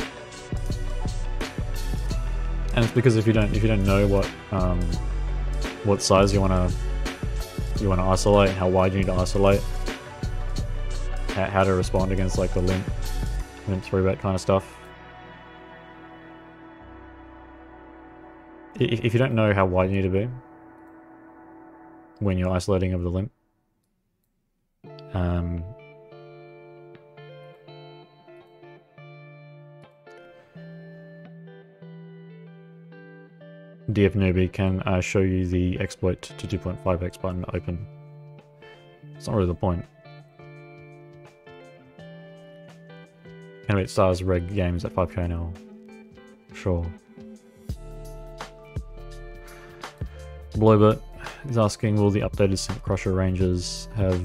And it's because if you don't if you don't know what um, what size you wanna you wanna isolate, how wide you need to isolate, how, to respond against like the limp limp bet kind of stuff. If, if you don't know how wide you need to be when you're isolating over the limp, um, DF Newbie can uh, show you the exploit to 2.5x button open. It's not really the point. Animate Stars reg games at 5k now. Sure. Blowbit is asking, will the updated Simp Crusher ranges have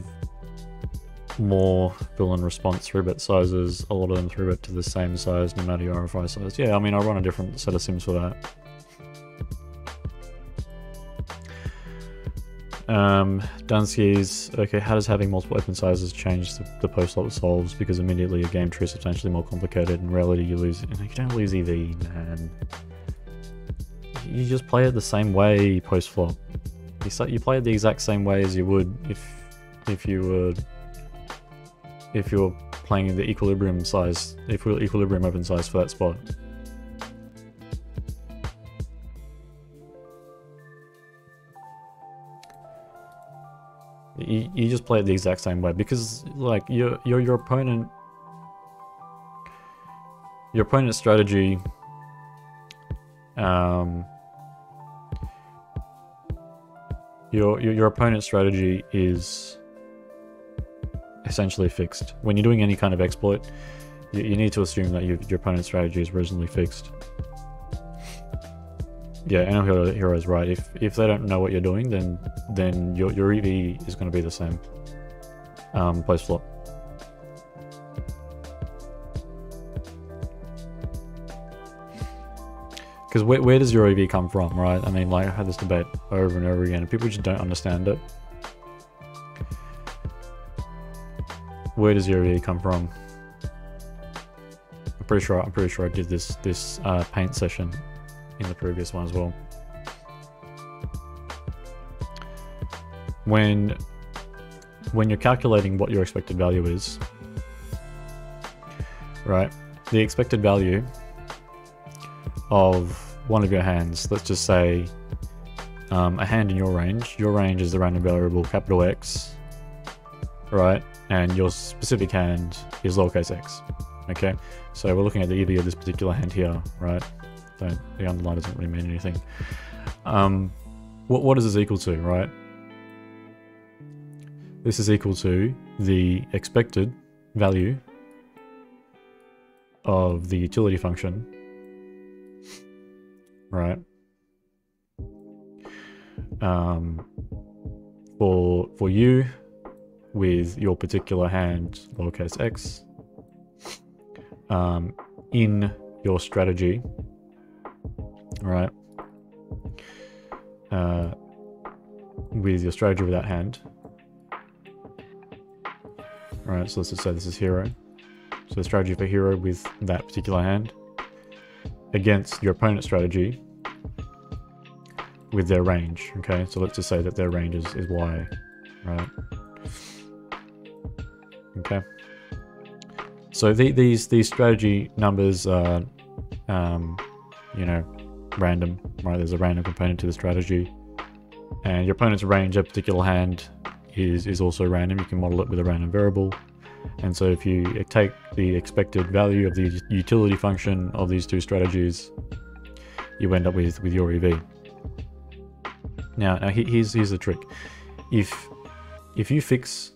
more villain response 3-bet sizes, a lot of them 3-bet to the same size no matter your RFI size? Yeah, I mean, I run a different set of sims for that. Um, Dunsky's, okay, how does having multiple open sizes change the, the post flop solves? Because immediately your game tree is substantially more complicated. In reality, you lose, you don't lose EV, man. You just play it the same way post flop. You, you play it the exact same way as you would if, if you were, if you were playing the equilibrium size, if equilibrium open size for that spot. You, just play it the exact same way because like your your your opponent your opponent's strategy um your, your your opponent's strategy is essentially fixed. When you're doing any kind of exploit, you, you need to assume that you, your opponent's strategy is reasonably fixed. Yeah, NL Hero, Hero is right. If if they don't know what you're doing, then then your your EV is going to be the same um, post flop. Because where, where does your EV come from, right? I mean, like, I had this debate over and over again, and people just don't understand it. Where does your EV come from? I'm pretty sure I'm pretty sure I did this this uh, paint session in the previous one as well. When when you're calculating what your expected value is, right? The expected value of one of your hands, let's just say um, a hand in your range. Your range is the random variable capital X, right? And your specific hand is lowercase x, okay? So we're looking at the EV of this particular hand here, right? Don't, the underline doesn't really mean anything. Um, what, what is this equal to, right? This is equal to the expected value of the utility function right? Um, for for you, with your particular hand, lowercase x, um, in your strategy, right? Uh, with your strategy with that hand. Right, so let's just say this is hero. So the strategy for hero with that particular hand against your opponent's strategy with their range, okay? So let's just say that their range is, is Y, right? Okay. So the, these these strategy numbers are, um, you know, random, right? There's a random component to the strategy. And your opponent's range, a particular hand, is, is also random. You can model it with a random variable. And so if you take the expected value of the utility function of these two strategies, you end up with, with your EV. Now, now here's, here's the trick. If, if you fix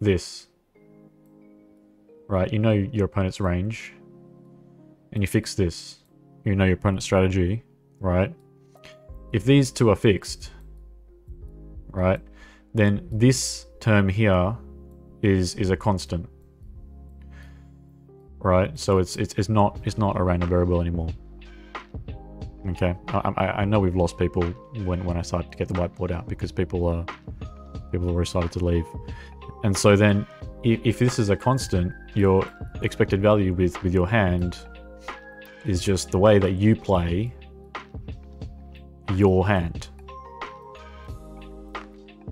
this, right, you know your opponent's range, and you fix this, you know your opponent's strategy, right? If these two are fixed, right, then this term here is is a constant, right? So it's it's it's not it's not a random variable anymore. Okay, I, I, I know we've lost people when when I started to get the whiteboard out because people are people already started to leave, and so then if, if this is a constant, your expected value with with your hand is just the way that you play your hand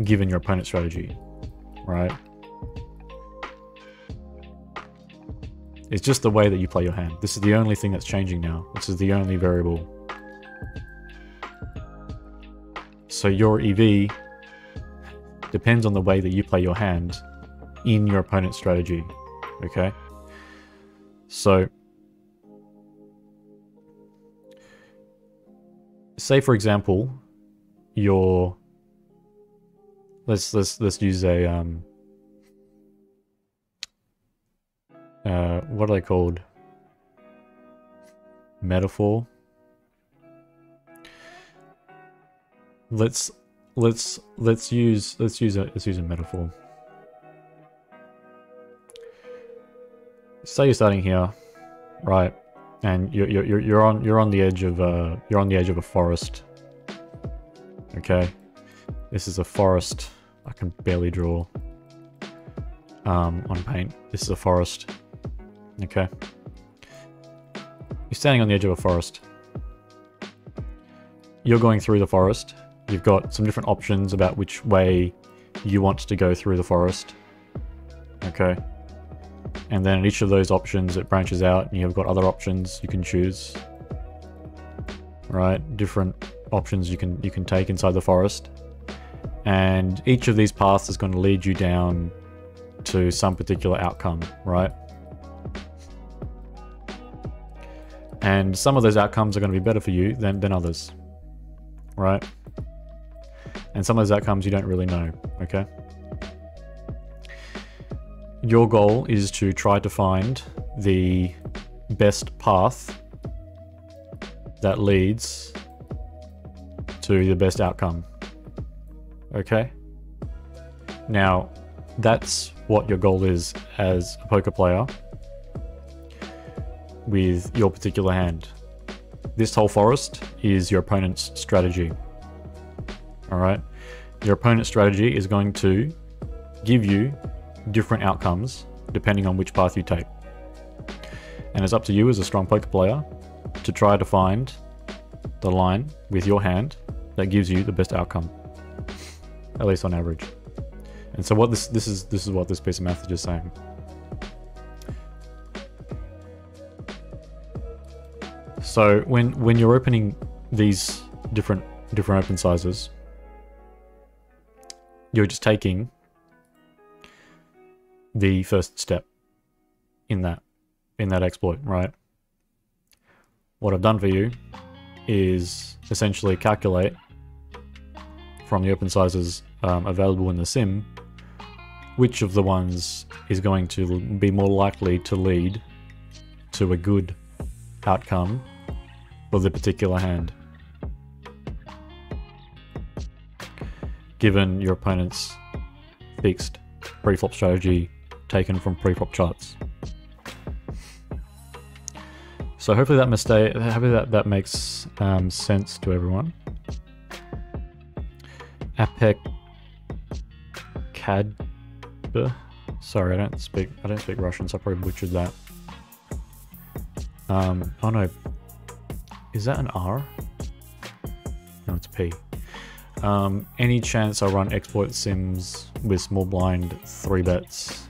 given your opponent's strategy, right? It's just the way that you play your hand. This is the only thing that's changing now. This is the only variable. So your EV depends on the way that you play your hand in your opponent's strategy. Okay? So say for example, your let's let's let's use a um uh, what are they called? Metaphor. Let's let's let's use let's use a let's use a metaphor. Say you're starting here, right? And you're you're you're on you're on the edge of uh you're on the edge of a forest. Okay, this is a forest. I can barely draw um, on paint. This is a forest. Okay. You're standing on the edge of a forest. You're going through the forest. You've got some different options about which way you want to go through the forest. Okay. And then in each of those options, it branches out and you've got other options you can choose. Right? Different options you can you can take inside the forest. And each of these paths is going to lead you down to some particular outcome, right? And some of those outcomes are going to be better for you than, than others, right? And some of those outcomes you don't really know, okay? Your goal is to try to find the best path that leads to the best outcome. Okay? Now, that's what your goal is as a poker player with your particular hand. This whole forest is your opponent's strategy. Alright? Your opponent's strategy is going to give you different outcomes depending on which path you take. And it's up to you as a strong poker player to try to find the line with your hand that gives you the best outcome. At least on average. And so what this this is this is what this piece of method is saying. So when when you're opening these different different open sizes, you're just taking the first step in that in that exploit, right? What I've done for you is essentially calculate from the open sizes um, available in the sim which of the ones is going to be more likely to lead to a good outcome for the particular hand. Given your opponent's fixed pre-flop strategy taken from pre-flop charts. So hopefully that mistake, hopefully that, that makes um, sense to everyone. Apec Cad Sorry, I don't speak I don't speak Russian, so I probably butchered that. Um, oh no. Is that an R? No, it's P. Um, any chance I run exploit sims with small blind 3 bets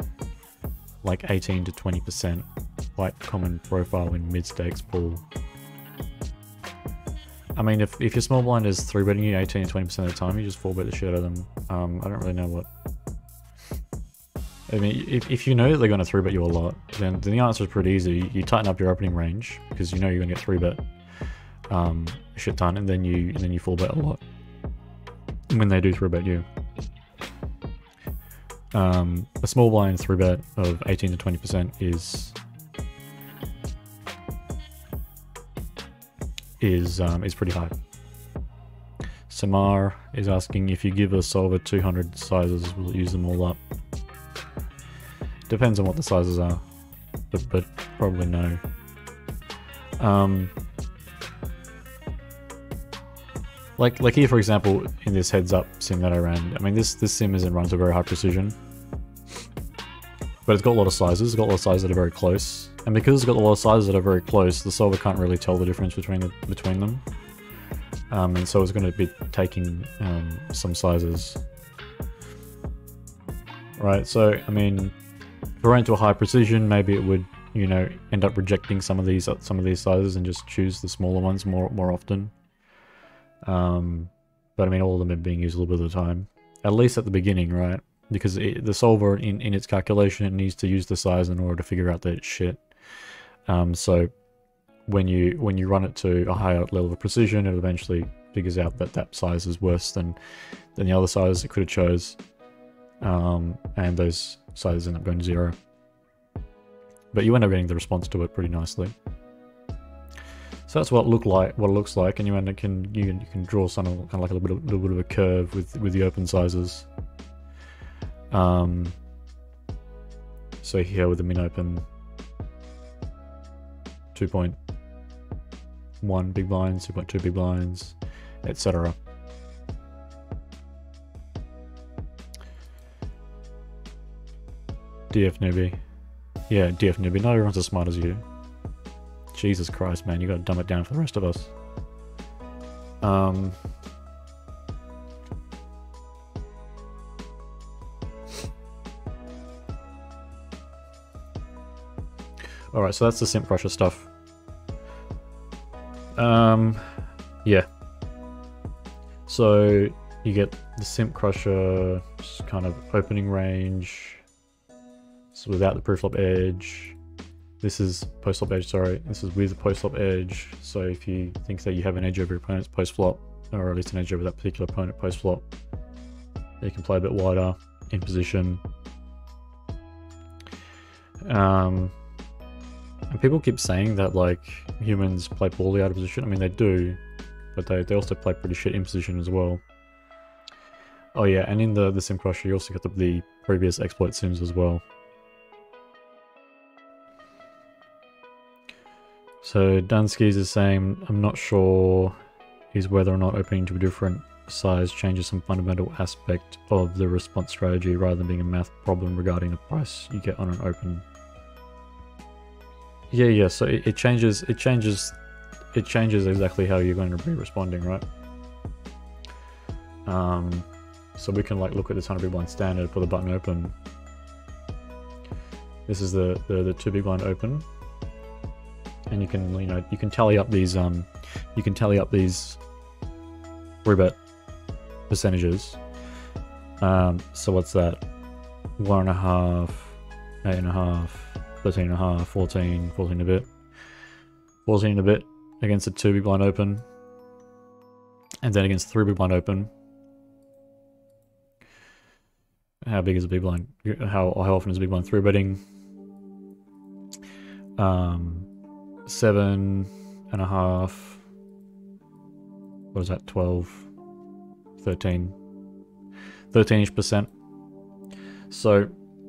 like 18 to 20% quite common profile in mid stakes pool. I mean, if, if your small blind is 3 betting you 18 to 20% of the time, you just 4 bet the shit out of them. Um, I don't really know what I mean, if, if you know that they're going to 3-bet you a lot, then, then the answer is pretty easy. You tighten up your opening range, because you know you're going to get 3-bet um, a shit ton, and then you and then you 4-bet a lot when they do 3-bet you. Um, a small blind 3-bet of 18 to 20% is is um, is pretty high. Samar is asking if you give a solver 200 sizes, will it use them all up? Depends on what the sizes are, but, but probably no. Um, like like here, for example, in this heads up sim that I ran, I mean this this sim isn't run to very high precision, but it's got a lot of sizes. It's got a lot of sizes that are very close, and because it's got a lot of sizes that are very close, the solver can't really tell the difference between the, between them. Um, and so it's going to be taking um, some sizes. Right, so, I mean, if it ran to a high precision, maybe it would, you know, end up rejecting some of these some of these sizes and just choose the smaller ones more more often. Um, but I mean, all of them are being used a little bit of the time, at least at the beginning, right? Because it, the solver in in its calculation it needs to use the size in order to figure out that shit. Um, so when you when you run it to a higher level of precision, it eventually figures out that that size is worse than than the other size it could have chose. Um, and those sizes end up going to zero. But you end up getting the response to it pretty nicely. So that's what it look like, what it looks like, and you end can you, you can draw some kind of like a little bit, of, little bit of a curve with with the open sizes. Um. So here with the min open, two point one big blinds, two point two big blinds, etc. DF newbie. Yeah, DF newbie. Not everyone's as smart as you. Jesus Christ, man, you gotta dumb it down for the rest of us. Um... Alright, so that's the Simp Crusher stuff. Um, yeah. So, you get the Simp Crusher, just kind of opening range, so without the pre-flop edge. This is post-flop edge, sorry. This is with post-flop edge. So if you think that you have an edge over your opponent's post-flop, or at least an edge over that particular opponent post-flop, you can play a bit wider in position. Um, and people keep saying that like humans play poorly out of position. I mean, they do, but they, they also play pretty shit in position as well. Oh yeah, and in the, the Simp Crusher, you also get the, the previous exploit sims as well. So Dunskies is saying, I'm not sure is whether or not opening to a different size changes some fundamental aspect of the response strategy rather than being a math problem regarding the price you get on an open. Yeah, yeah, so it, it changes, it changes, it changes exactly how you're going to be responding, right? Um, so we can like look at this 100 big blind standard, for the button open. This is the, the, the two big blind open. And you can, you know, you can tally up these, um, you can tally up these rebet percentages. Um, so what's that? One and a half, eight and a half, 13 and a half, 14, 14 a bit. 14 a bit against a 2 big blind open. And then against 3 big blind open. How big is a big blind? How, how often is a big blind 3 betting? Um, 7 and a half. What is that? 12, 13, 13ish percent. So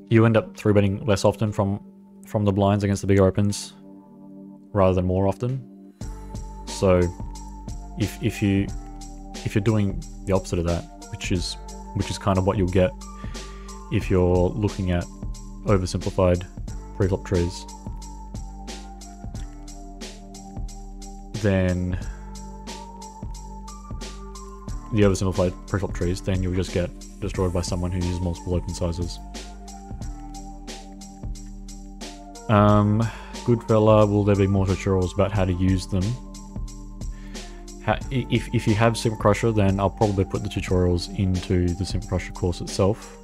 you end up 3 betting less often from from the blinds against the bigger opens rather than more often. So if if you if you're doing the opposite of that, which is which is kind of what you'll get if you're looking at oversimplified preflop trees, then the oversimplified preflop trees, then you'll just get destroyed by someone who uses multiple open sizes. Um, good fella, will there be more tutorials about how to use them? if, if you have Simp Crusher, then I'll probably put the tutorials into the Simp Crusher course itself.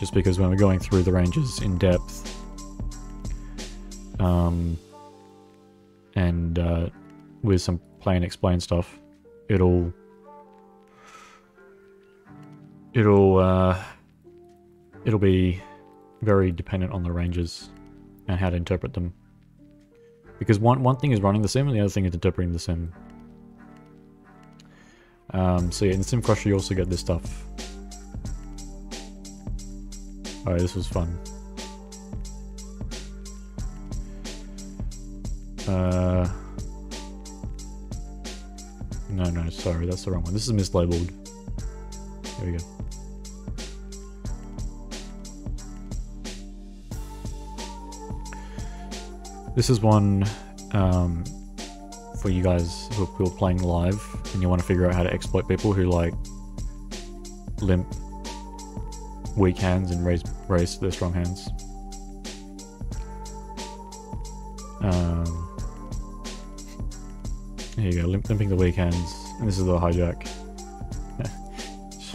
Just because when we're going through the ranges in depth, um, and uh, with some play and explain stuff, it'll it'll uh, it'll be very dependent on the ranges and how to interpret them. Because one, one thing is running the sim and the other thing is interpreting the sim. Um, so yeah, in Simp Crusher you also get this stuff. Alright, this was fun. Uh, no, no, sorry, that's the wrong one. This is mislabeled. There we go. This is one um, for you guys who are playing live and you want to figure out how to exploit people who like limp, weak hands and raise raise their strong hands. Um, here you go, limp, limping the weekends. And this is the hijack.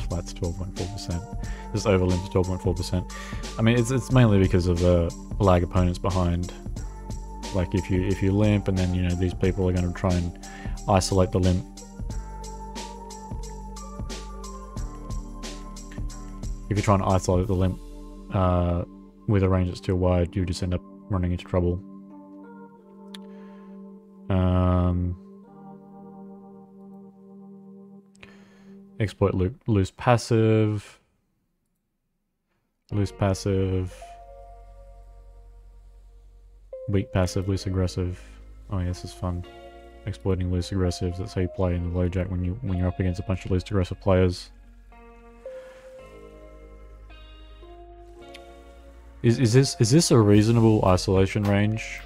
Flats 12.4%. Just over limps 12.4%. I mean, it's, it's mainly because of the lag opponents behind like if you if you limp and then you know these people are going to try and isolate the limp. If you try and isolate the limp uh, with a range that's too wide, you just end up running into trouble. Um, exploit loose passive. Loose passive. Weak passive, loose aggressive. Oh yeah, this is fun. Exploiting loose aggressives, that's how you play in the low jack when you when you're up against a bunch of loose aggressive players. Is is this is this a reasonable isolation range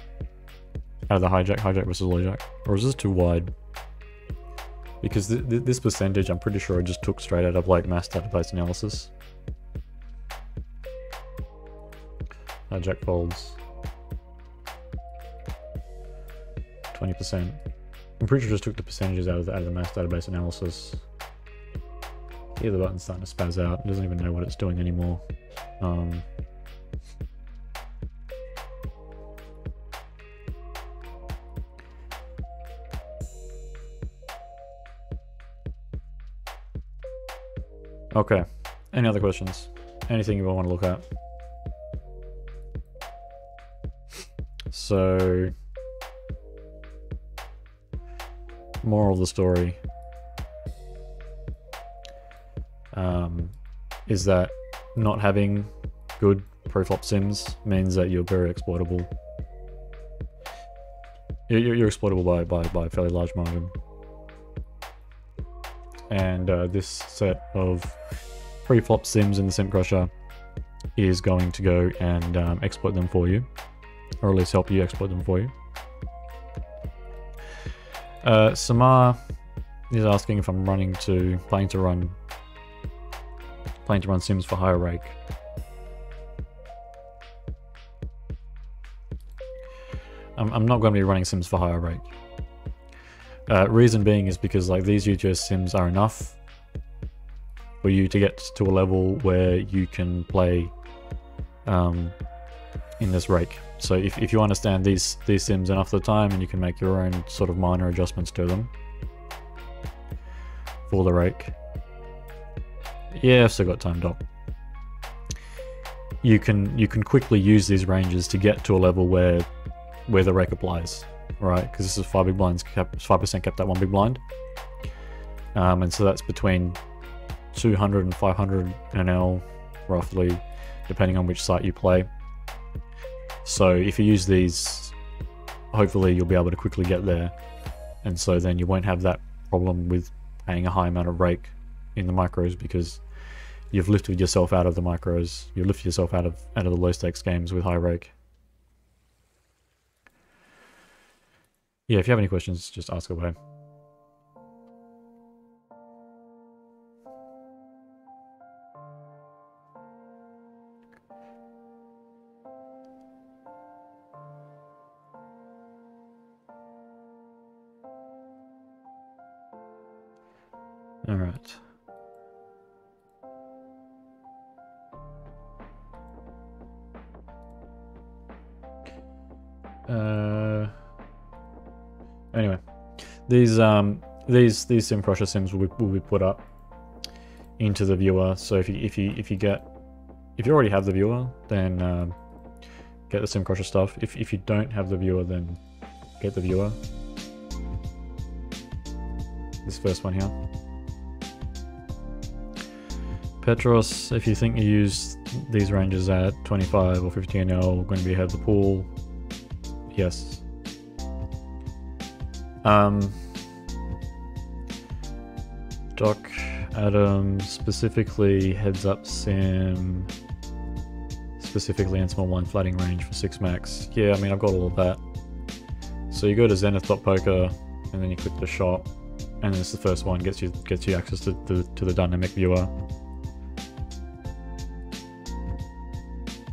out of the hijack, hijack versus low jack? Or is this too wide? Because th th this percentage, I'm pretty sure I just took straight out of like mass database analysis. Hijack folds. 20%. I'm pretty sure just took the percentages out of the, out of the mass database analysis. Here the button's starting to spaz out. It doesn't even know what it's doing anymore. Um, okay. Any other questions? Anything you want to look at? So, moral of the story um, is that not having good preflop sims means that you're very exploitable. You're, you're exploitable by, by, by a fairly large margin. And uh, this set of preflop sims in the Simp Crusher is going to go and um, exploit them for you, or at least help you exploit them for you. Uh, Samar is asking if I'm running to planning to run planning to run Sims for higher rake. I'm, I'm not going to be running Sims for higher rake. Uh, reason being is because like these UGS Sims are enough for you to get to a level where you can play um, in this rake. So if, if you understand these these sims enough of the time and you can make your own sort of minor adjustments to them for the rake. Yeah, I've still got time, Doc. You can you can quickly use these ranges to get to a level where where the rake applies, right? Because this is five big blinds, five percent kept that one big blind, um, and so that's between 200 and 500 NL, roughly, depending on which site you play. So if you use these, hopefully you'll be able to quickly get there. And so then you won't have that problem with paying a high amount of rake in the micros because you've lifted yourself out of the micros. You've lifted yourself out of out of the low stakes games with high rake. Yeah, if you have any questions, just ask away. These um these these simp crusher sims will be, will be put up into the viewer. So if you if you if you get if you already have the viewer, then um, get the simp crusher stuff. If if you don't have the viewer, then get the viewer. This first one here. Petros, if you think you use these ranges at 25 or 50 NL, going to be ahead of the pool, yes. Um, Doc Adam specifically heads up Sim, specifically in small one flatting range for 6 max. Yeah, I mean, I've got all of that. So you go to zenith.poker and then you click the shop and it's the first one gets you gets you access to, to, to the dynamic viewer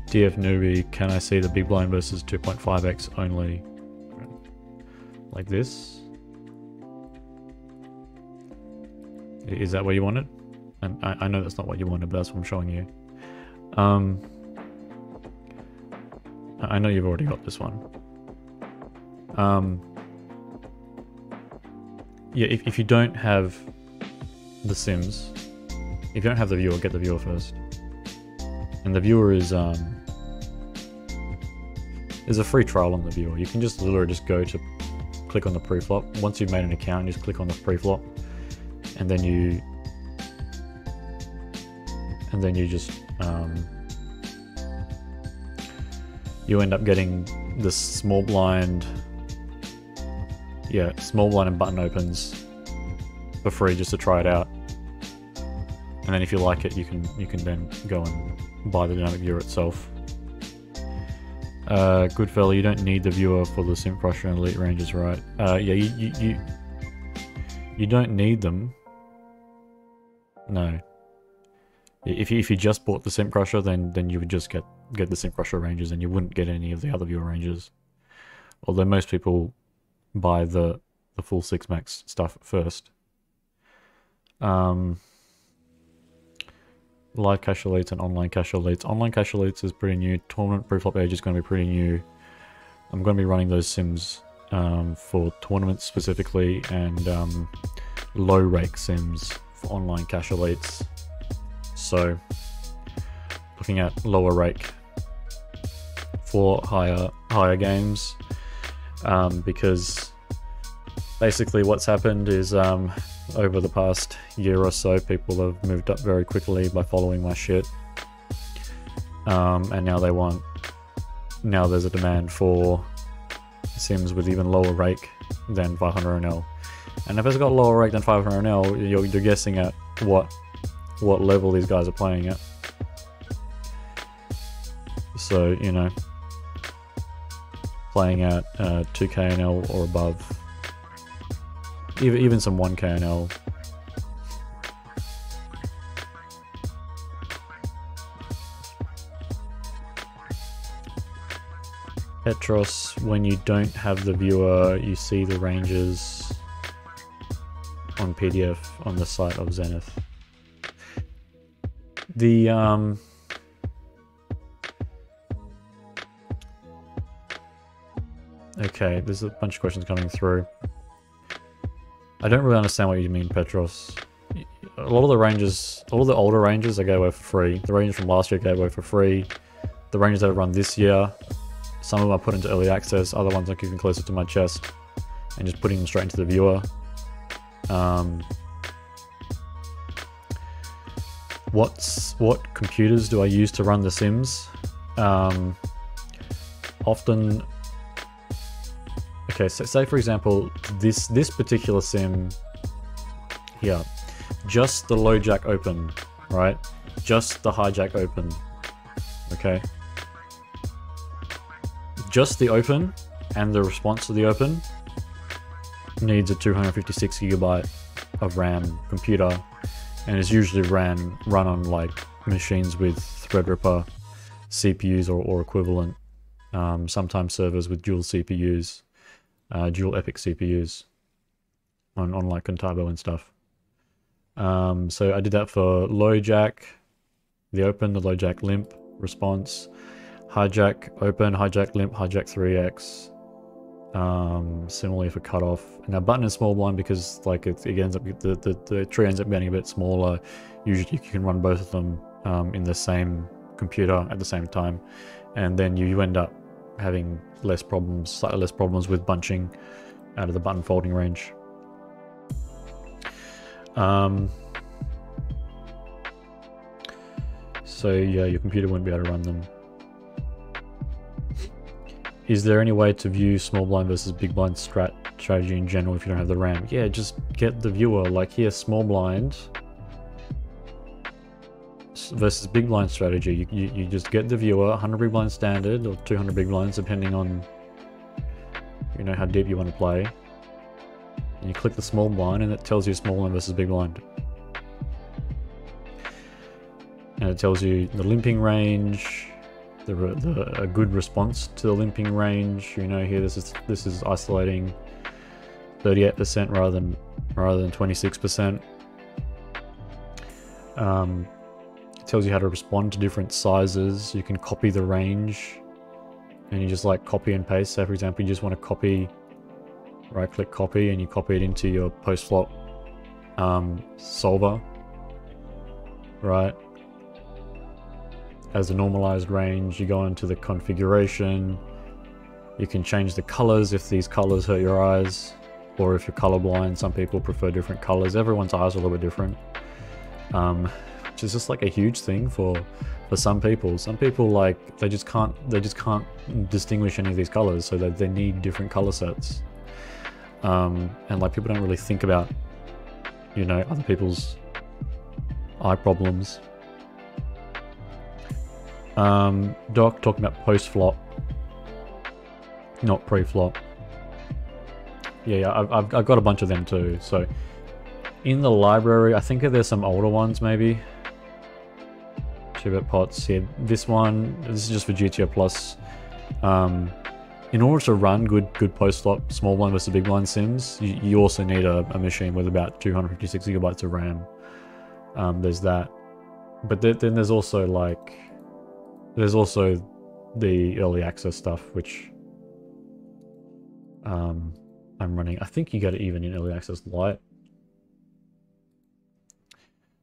DF newbie, can I see the big blind versus 2.5x only? Like this? Is that what you wanted? I, I know that's not what you wanted, but that's what I'm showing you. Um, I know you've already got this one. Um, yeah, if, if you don't have the Sims, if you don't have the viewer, get the viewer first. And the viewer is um, there's a free trial on the viewer. You can just literally just go to click on the preflop. Once you've made an account, just click on the preflop, and then you and then you just um, you end up getting this small blind yeah small blind and button opens for free just to try it out and then if you like it you can you can then go and buy the dynamic viewer itself uh, good fella, you don't need the viewer for the Simp Crusher and Elite Ranges, right? Uh, yeah, you, you, you, you don't need them. No. If you, if you just bought the Simp Crusher, then then you would just get get the Simp Crusher ranges, and you wouldn't get any of the other viewer ranges. Although most people buy the the full six max stuff first. Um, live cash elites and online cash elites. Online cash elites is pretty new. Tournament preflop age is going to be pretty new. I'm going to be running those sims um, for tournaments specifically and um, low rake sims online cash elites. So looking at lower rake for higher higher games. um, because basically what's happened is um, over the past year or so, people have moved up very quickly by following my shit. Um, and now they want, now there's a demand for sims with even lower rake than 500 NL. And if it's got lower rake than 500 NL, you're, you're guessing at what what level these guys are playing at. So, you know, playing at uh, 2KNL or above, even, even some 1KNL. Petros, when you don't have the viewer, you see the ranges on PDF on the site of Zenith. The, um... Okay, there's a bunch of questions coming through. I don't really understand what you mean, Petros. A lot of the ranges, all of the older ranges I gave away for free. The ranges from last year I gave away for free. The ranges that I run this year, some of them I put into early access, other ones I'm keeping closer to my chest and just putting them straight into the viewer. Um, what's what computers do I use to run The Sims? Um, often, okay. So say for example, this this particular sim here, just the low jack open, right? Just the hijack open. Okay. Just the open and the response to the open needs a 256 gigabyte of RAM computer and it's usually ran run on like machines with Threadripper CPUs or, or equivalent. Um, sometimes servers with dual CPUs, uh, dual EPYC CPUs on, on like Contabo and stuff. Um, so I did that for low jack, the open, the low jack limp response, hijack open, hijack limp, hijack 3x, um, similarly for cutoff. Now button is small blind because like it, it ends up the, the, the tree ends up getting a bit smaller. Usually you can run both of them um, in the same computer at the same time, and then you, you end up having less problems, slightly less problems with bunching out of the button folding range. Um, so yeah, your computer won't be able to run them. Is there any way to view small blind versus big blind strat strategy in general if you don't have the RAM? Yeah, just get the viewer. Like here, small blind versus big blind strategy. You, you, you just get the viewer, 100 big blind standard or 200 big blinds depending on you know how deep you want to play. And you click the small blind and it tells you small blind versus big blind. And it tells you the limping range, the, the, a good response to the limping range. You know, here this is this is isolating 38% rather than rather than 26%. Um, it tells you how to respond to different sizes. You can copy the range, and you just like copy and paste. So, for example, you just want to copy, right-click copy, and you copy it into your post-flop um, solver, right? As a normalized range. You go into the configuration. You can change the colors if these colors hurt your eyes or if you're colorblind. Some people prefer different colors. Everyone's eyes are a little bit different. Um, which is just like a huge thing for for some people. Some people like they just can't they just can't distinguish any of these colors, so that they need different color sets. Um, and like people don't really think about you know other people's eye problems um, Doc talking about post-flop, not pre-flop. Yeah, yeah, I've, I've, I've got a bunch of them too. So in the library, I think there's some older ones maybe. Chibet pots. Yeah, this one. This is just for GTO Plus. Um, in order to run good good post-flop small blind versus big blind sims, you, you also need a, a, machine with about 256 gigabytes of RAM. Um, there's that, but th then there's also like there's also the early access stuff, which um, I'm running. I think you get it even in early access light.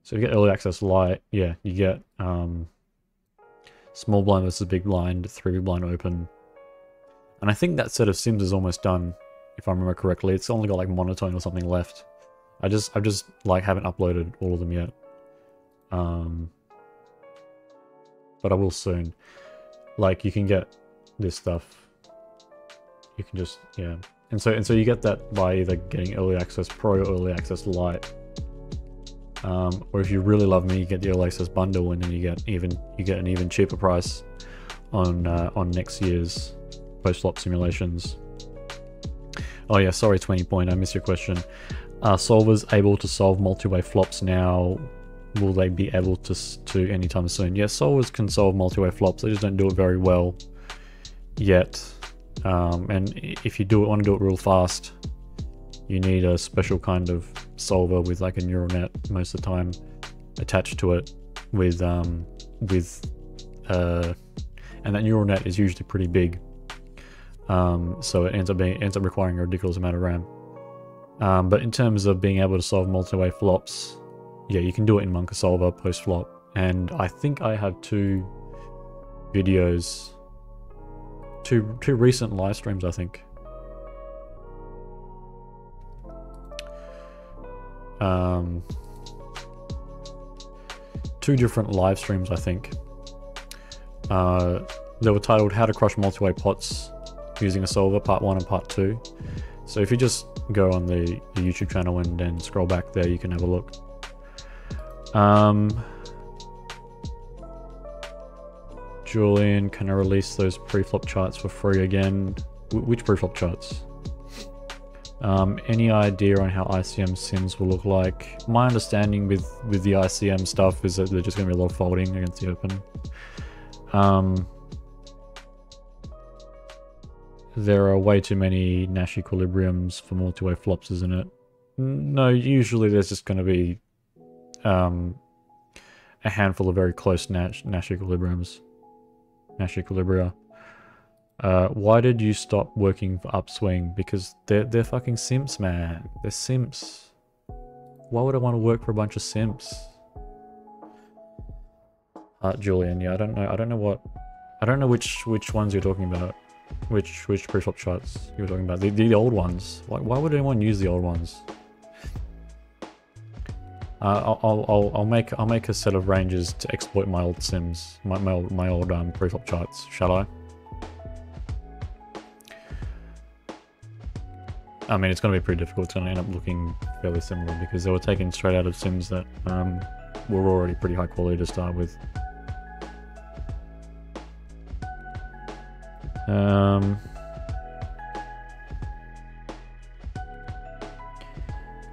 So you get early access light, yeah, you get um, small blind versus big blind, three big blind open. And I think that set of sims is almost done, if I remember correctly. It's only got like monotone or something left. I just, I just like haven't uploaded all of them yet. Um, but I will soon. Like you can get this stuff. You can just, yeah. And so, and so you get that by either getting early access pro or early access light. Um, or if you really love me, you get the early access bundle, and then you get even you get an even cheaper price on uh, on next year's post flop simulations. Oh yeah, sorry, 20 point. I missed your question. Are solvers able to solve multi-way flops now? Will they be able to to anytime soon? Yes, solvers can solve multi-way flops. They just don't do it very well yet. Um, and if you do it, want to do it real fast, you need a special kind of solver with like a neural net most of the time attached to it with um, with uh, and that neural net is usually pretty big. Um, so it ends up being ends up requiring a ridiculous amount of RAM. Um, but in terms of being able to solve multi-way flops, yeah, you can do it in Monker Solver post flop. And I think I have two videos, two two recent live streams, I think. Um, two different live streams, I think. Uh, they were titled How to Crush Multi-Way Pots Using a Solver, Part 1 and Part 2. So if you just go on the, the YouTube channel and then scroll back there, you can have a look. Um, Julian, can I release those preflop charts for free again? W which preflop charts? Um, any idea on how ICM sims will look like? My understanding with, with the ICM stuff is that there's just going to be a lot of folding against the open. Um, there are way too many Nash equilibriums for multi-way flops, isn't it? No, usually there's just going to be um, a handful of very close Nash, Nash equilibriums. Nash equilibria. Uh, why did you stop working for Upswing? Because they're, they're fucking simps, man. They're simps. Why would I want to work for a bunch of simps? Uh, Julian, yeah, I don't know. I don't know what... I don't know which which ones you're talking about. Which which preflop shots you were talking about. The, the, the old ones. Why, why would anyone use the old ones? Uh, I'll, I'll, I'll make I'll make a set of ranges to exploit my old sims, my my old, my old um, preflop charts. Shall I? I mean, it's going to be pretty difficult. It's going to end up looking fairly similar because they were taken straight out of sims that um, were already pretty high quality to start with. Um,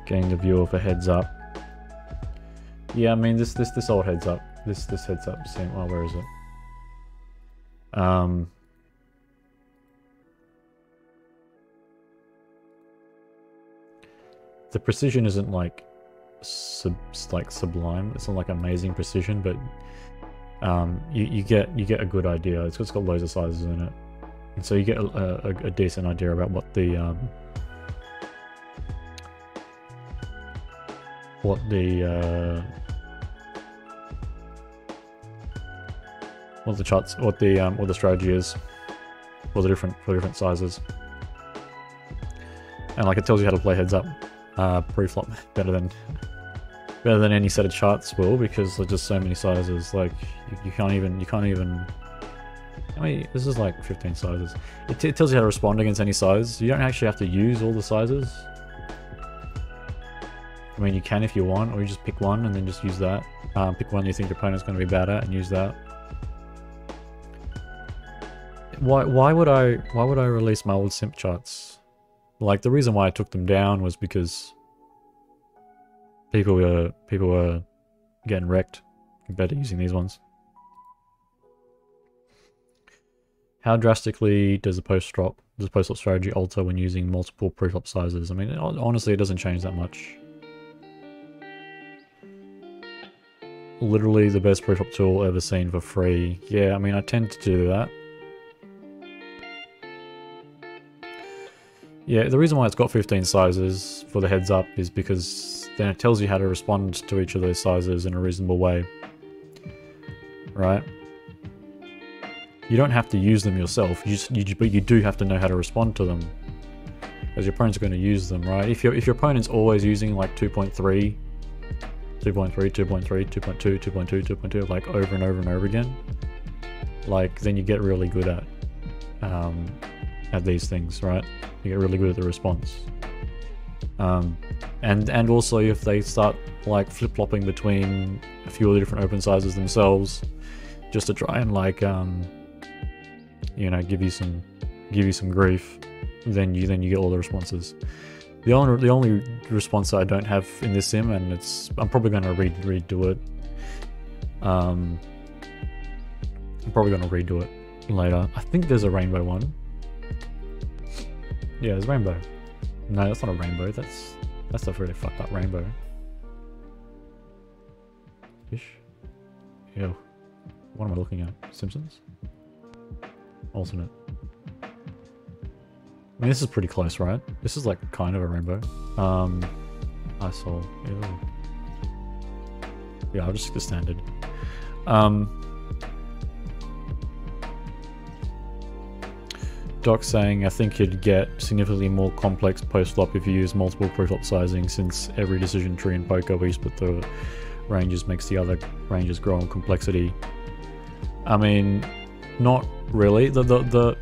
getting the viewer for heads up. Yeah, I mean this this this old heads up. This this heads up same. Oh, where is it? Um. The precision isn't like sub, like sublime. It's not like amazing precision, but um, you you get you get a good idea. It's, it's got loads of sizes in it. And so you get a, a, a decent idea about what the um, what the uh, what the charts, what the um, what the strategy is for the different for different sizes. And like it tells you how to play heads up uh, pre-flop better than better than any set of charts will because there's just so many sizes. Like you, you can't even you can't even I mean, this is like 15 sizes. It, it, tells you how to respond against any size. You don't actually have to use all the sizes. I mean, you can if you want, or you just pick one and then just use that. Um, pick one you think your opponent's going to be bad at and use that. Why, why would I why would I release my old simp charts? Like the reason why I took them down was because people were people were getting wrecked to using these ones. How drastically does the post drop, does the post flop strategy alter when using multiple preflop sizes? I mean, honestly, it doesn't change that much. Literally the best preflop tool ever seen for free. Yeah, I mean, I tend to do that. Yeah, the reason why it's got 15 sizes for the heads up is because then it tells you how to respond to each of those sizes in a reasonable way. Right? You don't have to use them yourself, you just, you, but you do have to know how to respond to them. Because your opponent's going to use them, right? If, your if your opponent's always using like 2.3, 2.3, 2.3, 2.2, 2.2, 2.2, like over and over and over again, like then you get really good at um, at these things, right? You get really good at the response. Um, and and also if they start like flip flopping between a few of the different open sizes themselves, just to try and like um, you know give you some give you some grief, then you then you get all the responses. The only the only response that I don't have in this sim, and it's I'm probably going to read redo it. Um, I'm probably going to redo it later. I think there's a rainbow one. Yeah, it's rainbow. No, that's not a rainbow. That's that's a really fucked up rainbow. Ish. Ew. What am I looking at? Simpsons? Alternate. I mean, this is pretty close, right? This is like kind of a rainbow. Um, I saw. Ew. Yeah, I'll just stick the standard. Um, Doc saying, I think you'd get significantly more complex post-flop if you use multiple pre-flop sizing since every decision tree in poker you split the ranges makes the other ranges grow in complexity. I mean, not really. The, the, the,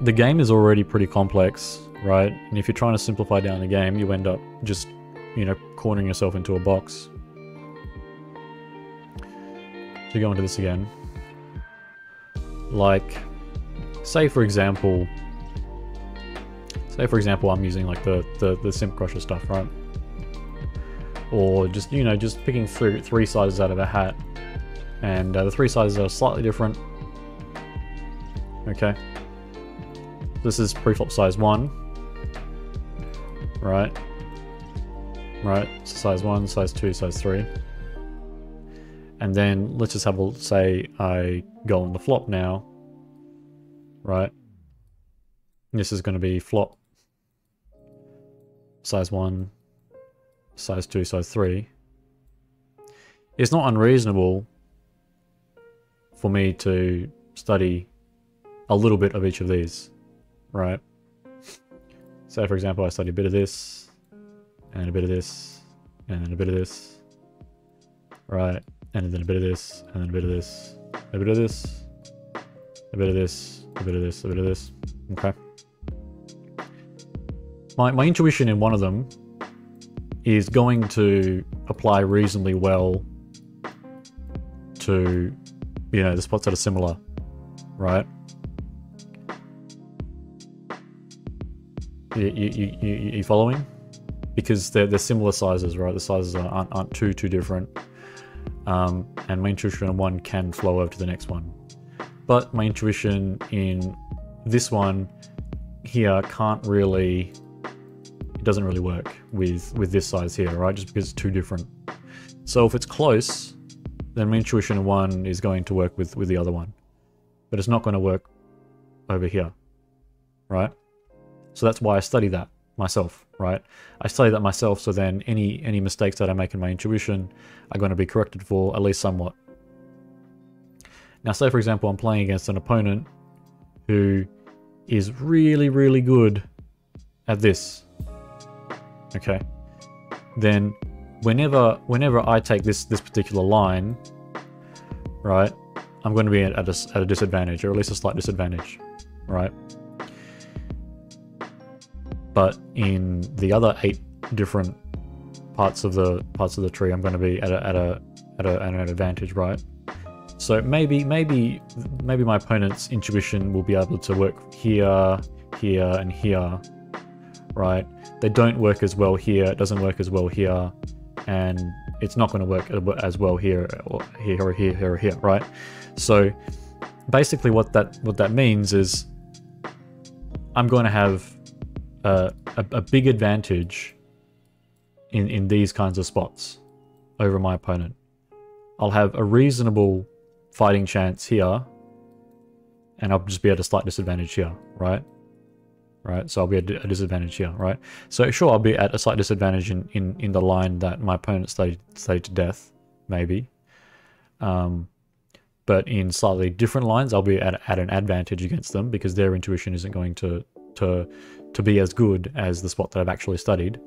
the game is already pretty complex, right? And if you're trying to simplify down the game, you end up just, you know, cornering yourself into a box. To go into this again. Like, say for example, say for example I'm using like the, the, the Simp Crusher stuff, right? Or just, you know, just picking three, three sizes out of a hat. And uh, the three sizes are slightly different. Okay. This is preflop size 1. Right. Right, so size 1, size 2, size 3. And then let's just have a, say I go on the flop now right? This is going to be flop. Size 1, size 2, size 3. It's not unreasonable for me to study a little bit of each of these, right? So for example, I study a bit of this, and a bit of this, and a bit of this, right? And then a bit of this, and then a bit of this, a bit of this, a bit of this, a bit of this, a bit of this. Okay. My, my intuition in one of them is going to apply reasonably well to, you know, the spots that are similar, right? You, you, you, you following? Because they're, they're similar sizes, right? The sizes aren't, aren't too, too different. Um, and my intuition in one can flow over to the next one but my intuition in this one here can't really it doesn't really work with with this size here right? Just because it's too different. So if it's close then my intuition in one is going to work with with the other one but it's not going to work over here right? So that's why I study that myself right? I study that myself so then any any mistakes that I make in my intuition are going to be corrected for at least somewhat now say for example I'm playing against an opponent who is really, really good at this. Okay. Then whenever whenever I take this this particular line, right, I'm going to be at a, at a disadvantage, or at least a slight disadvantage, right? But in the other eight different parts of the parts of the tree, I'm going to be at a at a at, a, at an advantage, right? So maybe, maybe, maybe my opponent's intuition will be able to work here, here, and here, right? They don't work as well here, it doesn't work as well here, and it's not going to work as well here, or here, or here, here, or here, right? So basically what that what that means is I'm going to have a, a, a big advantage in, in these kinds of spots over my opponent. I'll have a reasonable fighting chance here, and I'll just be at a slight disadvantage here, right? Right, so I'll be at a disadvantage here, right? So sure, I'll be at a slight disadvantage in, in, in the line that my opponent studied, studied to death, maybe. Um, but in slightly different lines, I'll be at, at an advantage against them because their intuition isn't going to to to be as good as the spot that I've actually studied.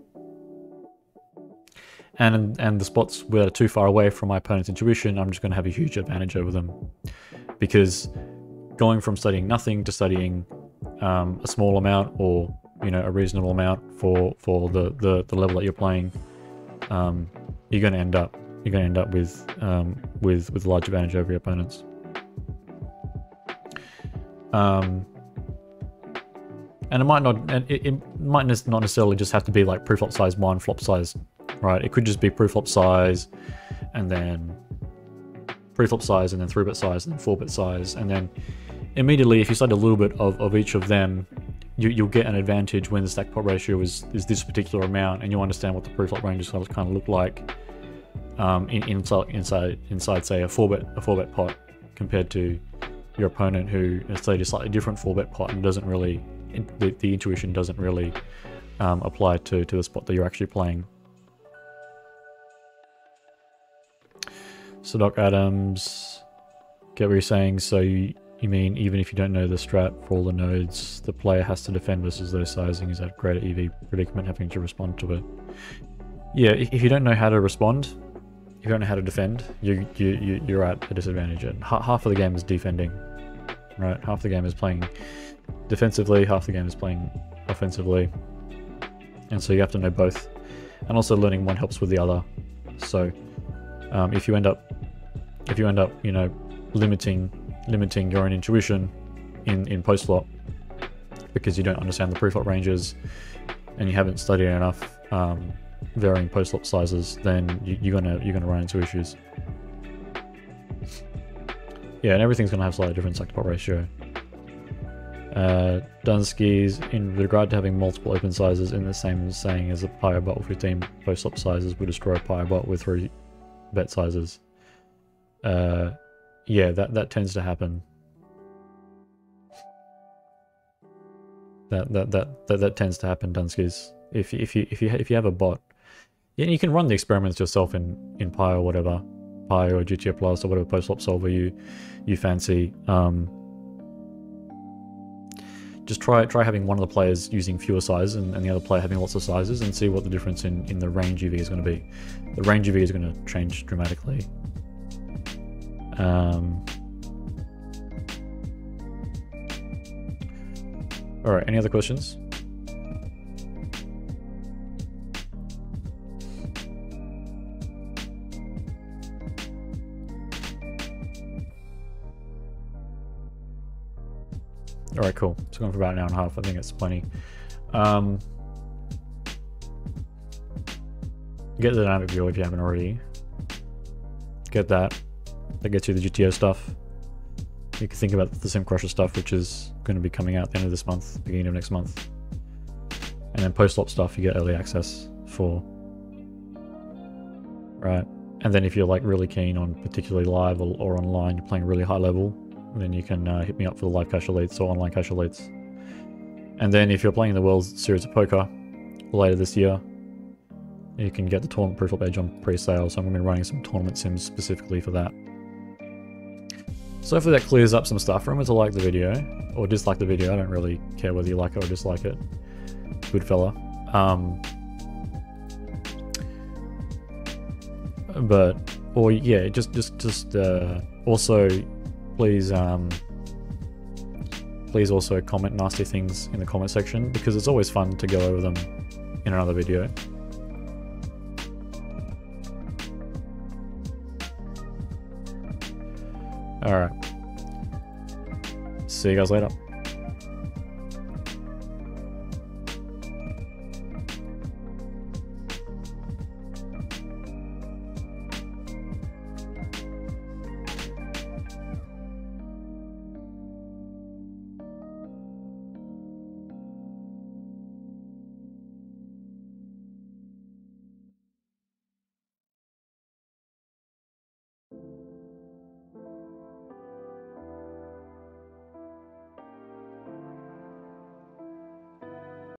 And and the spots where are too far away from my opponent's intuition, I'm just going to have a huge advantage over them because going from studying nothing to studying um, a small amount or you know a reasonable amount for for the the, the level that you're playing, um, you're going to end up you're going to end up with um, with with a large advantage over your opponents. Um, and it might not and it, it might not necessarily just have to be like pre-flop size one, flop size, right? It could just be pre-flop size, and then pre-flop size, and then three-bet size, and then four-bet size, and then immediately if you study a little bit of, of each of them, you, you'll get an advantage when the stack pot ratio is, is this particular amount, and you'll understand what the pre-flop ranges kind of look like um, in, inside, inside, inside, say, a 4-bet a four-bet pot compared to your opponent who has studied a slightly different 4-bet pot and doesn't really, the, the intuition doesn't really um, apply to, to the spot that you're actually playing. So Doc Adams, get what you're saying. So you, you mean even if you don't know the strat for all the nodes, the player has to defend versus those sizing is at greater EV predicament having to respond to it. Yeah, if you don't know how to respond, if you don't know how to defend, you, you, you, you're at a disadvantage. And half of the game is defending, right? Half the game is playing defensively, half the game is playing offensively. And so you have to know both. And also learning one helps with the other. So um, if you end up, if you end up, you know, limiting limiting your own intuition in, in post-flop because you don't understand the pre-flop ranges and you haven't studied enough um, varying post-flop sizes, then you, are gonna you're gonna run into issues. Yeah, and everything's gonna have slightly different stack pot ratio. Uh, Dunsky's, in regard to having multiple open sizes in the same saying as a Pyre bot with 15 post-flop sizes would destroy a Pyre bot with 3 bet sizes. Uh, yeah, that, that tends to happen. That, that, that, that, that tends to happen, Dunskies. If, if, you, if, you, if you have a bot, yeah, you can run the experiments yourself in, in Pio whatever. Pi or GTO Plus or whatever post-flop solver you, you fancy. Um, just try try having one of the players using fewer sizes and, and, the other player having lots of sizes and see what the difference in, in the range EV is going to be. The range EV is going to change dramatically. Um, Alright, any other questions? Alright, cool. It's going for about an hour and a half. I think it's plenty. Um, get the dynamic view if you haven't already. Get that. That gets you the GTO stuff. You can think about the Simp Crusher stuff, which is going to be coming out at the end of this month, beginning of next month. And then post-flop stuff, you get early access for. Right. And then if you're like really keen on particularly live or, or online, you're playing really high level, then you can uh, hit me up for the live cash elites or online cash elites. And then if you're playing the World Series of Poker later this year, you can get the tournament proof of edge on pre-sale. So I'm going to be running some tournament sims specifically for that. So hopefully that clears up some stuff. Remember to like the video or dislike the video. I don't really care whether you like it or dislike it. Good fella. Um, but or yeah, just just just uh, also please um, please also comment nasty things in the comment section because it's always fun to go over them in another video. Alright. See you guys later.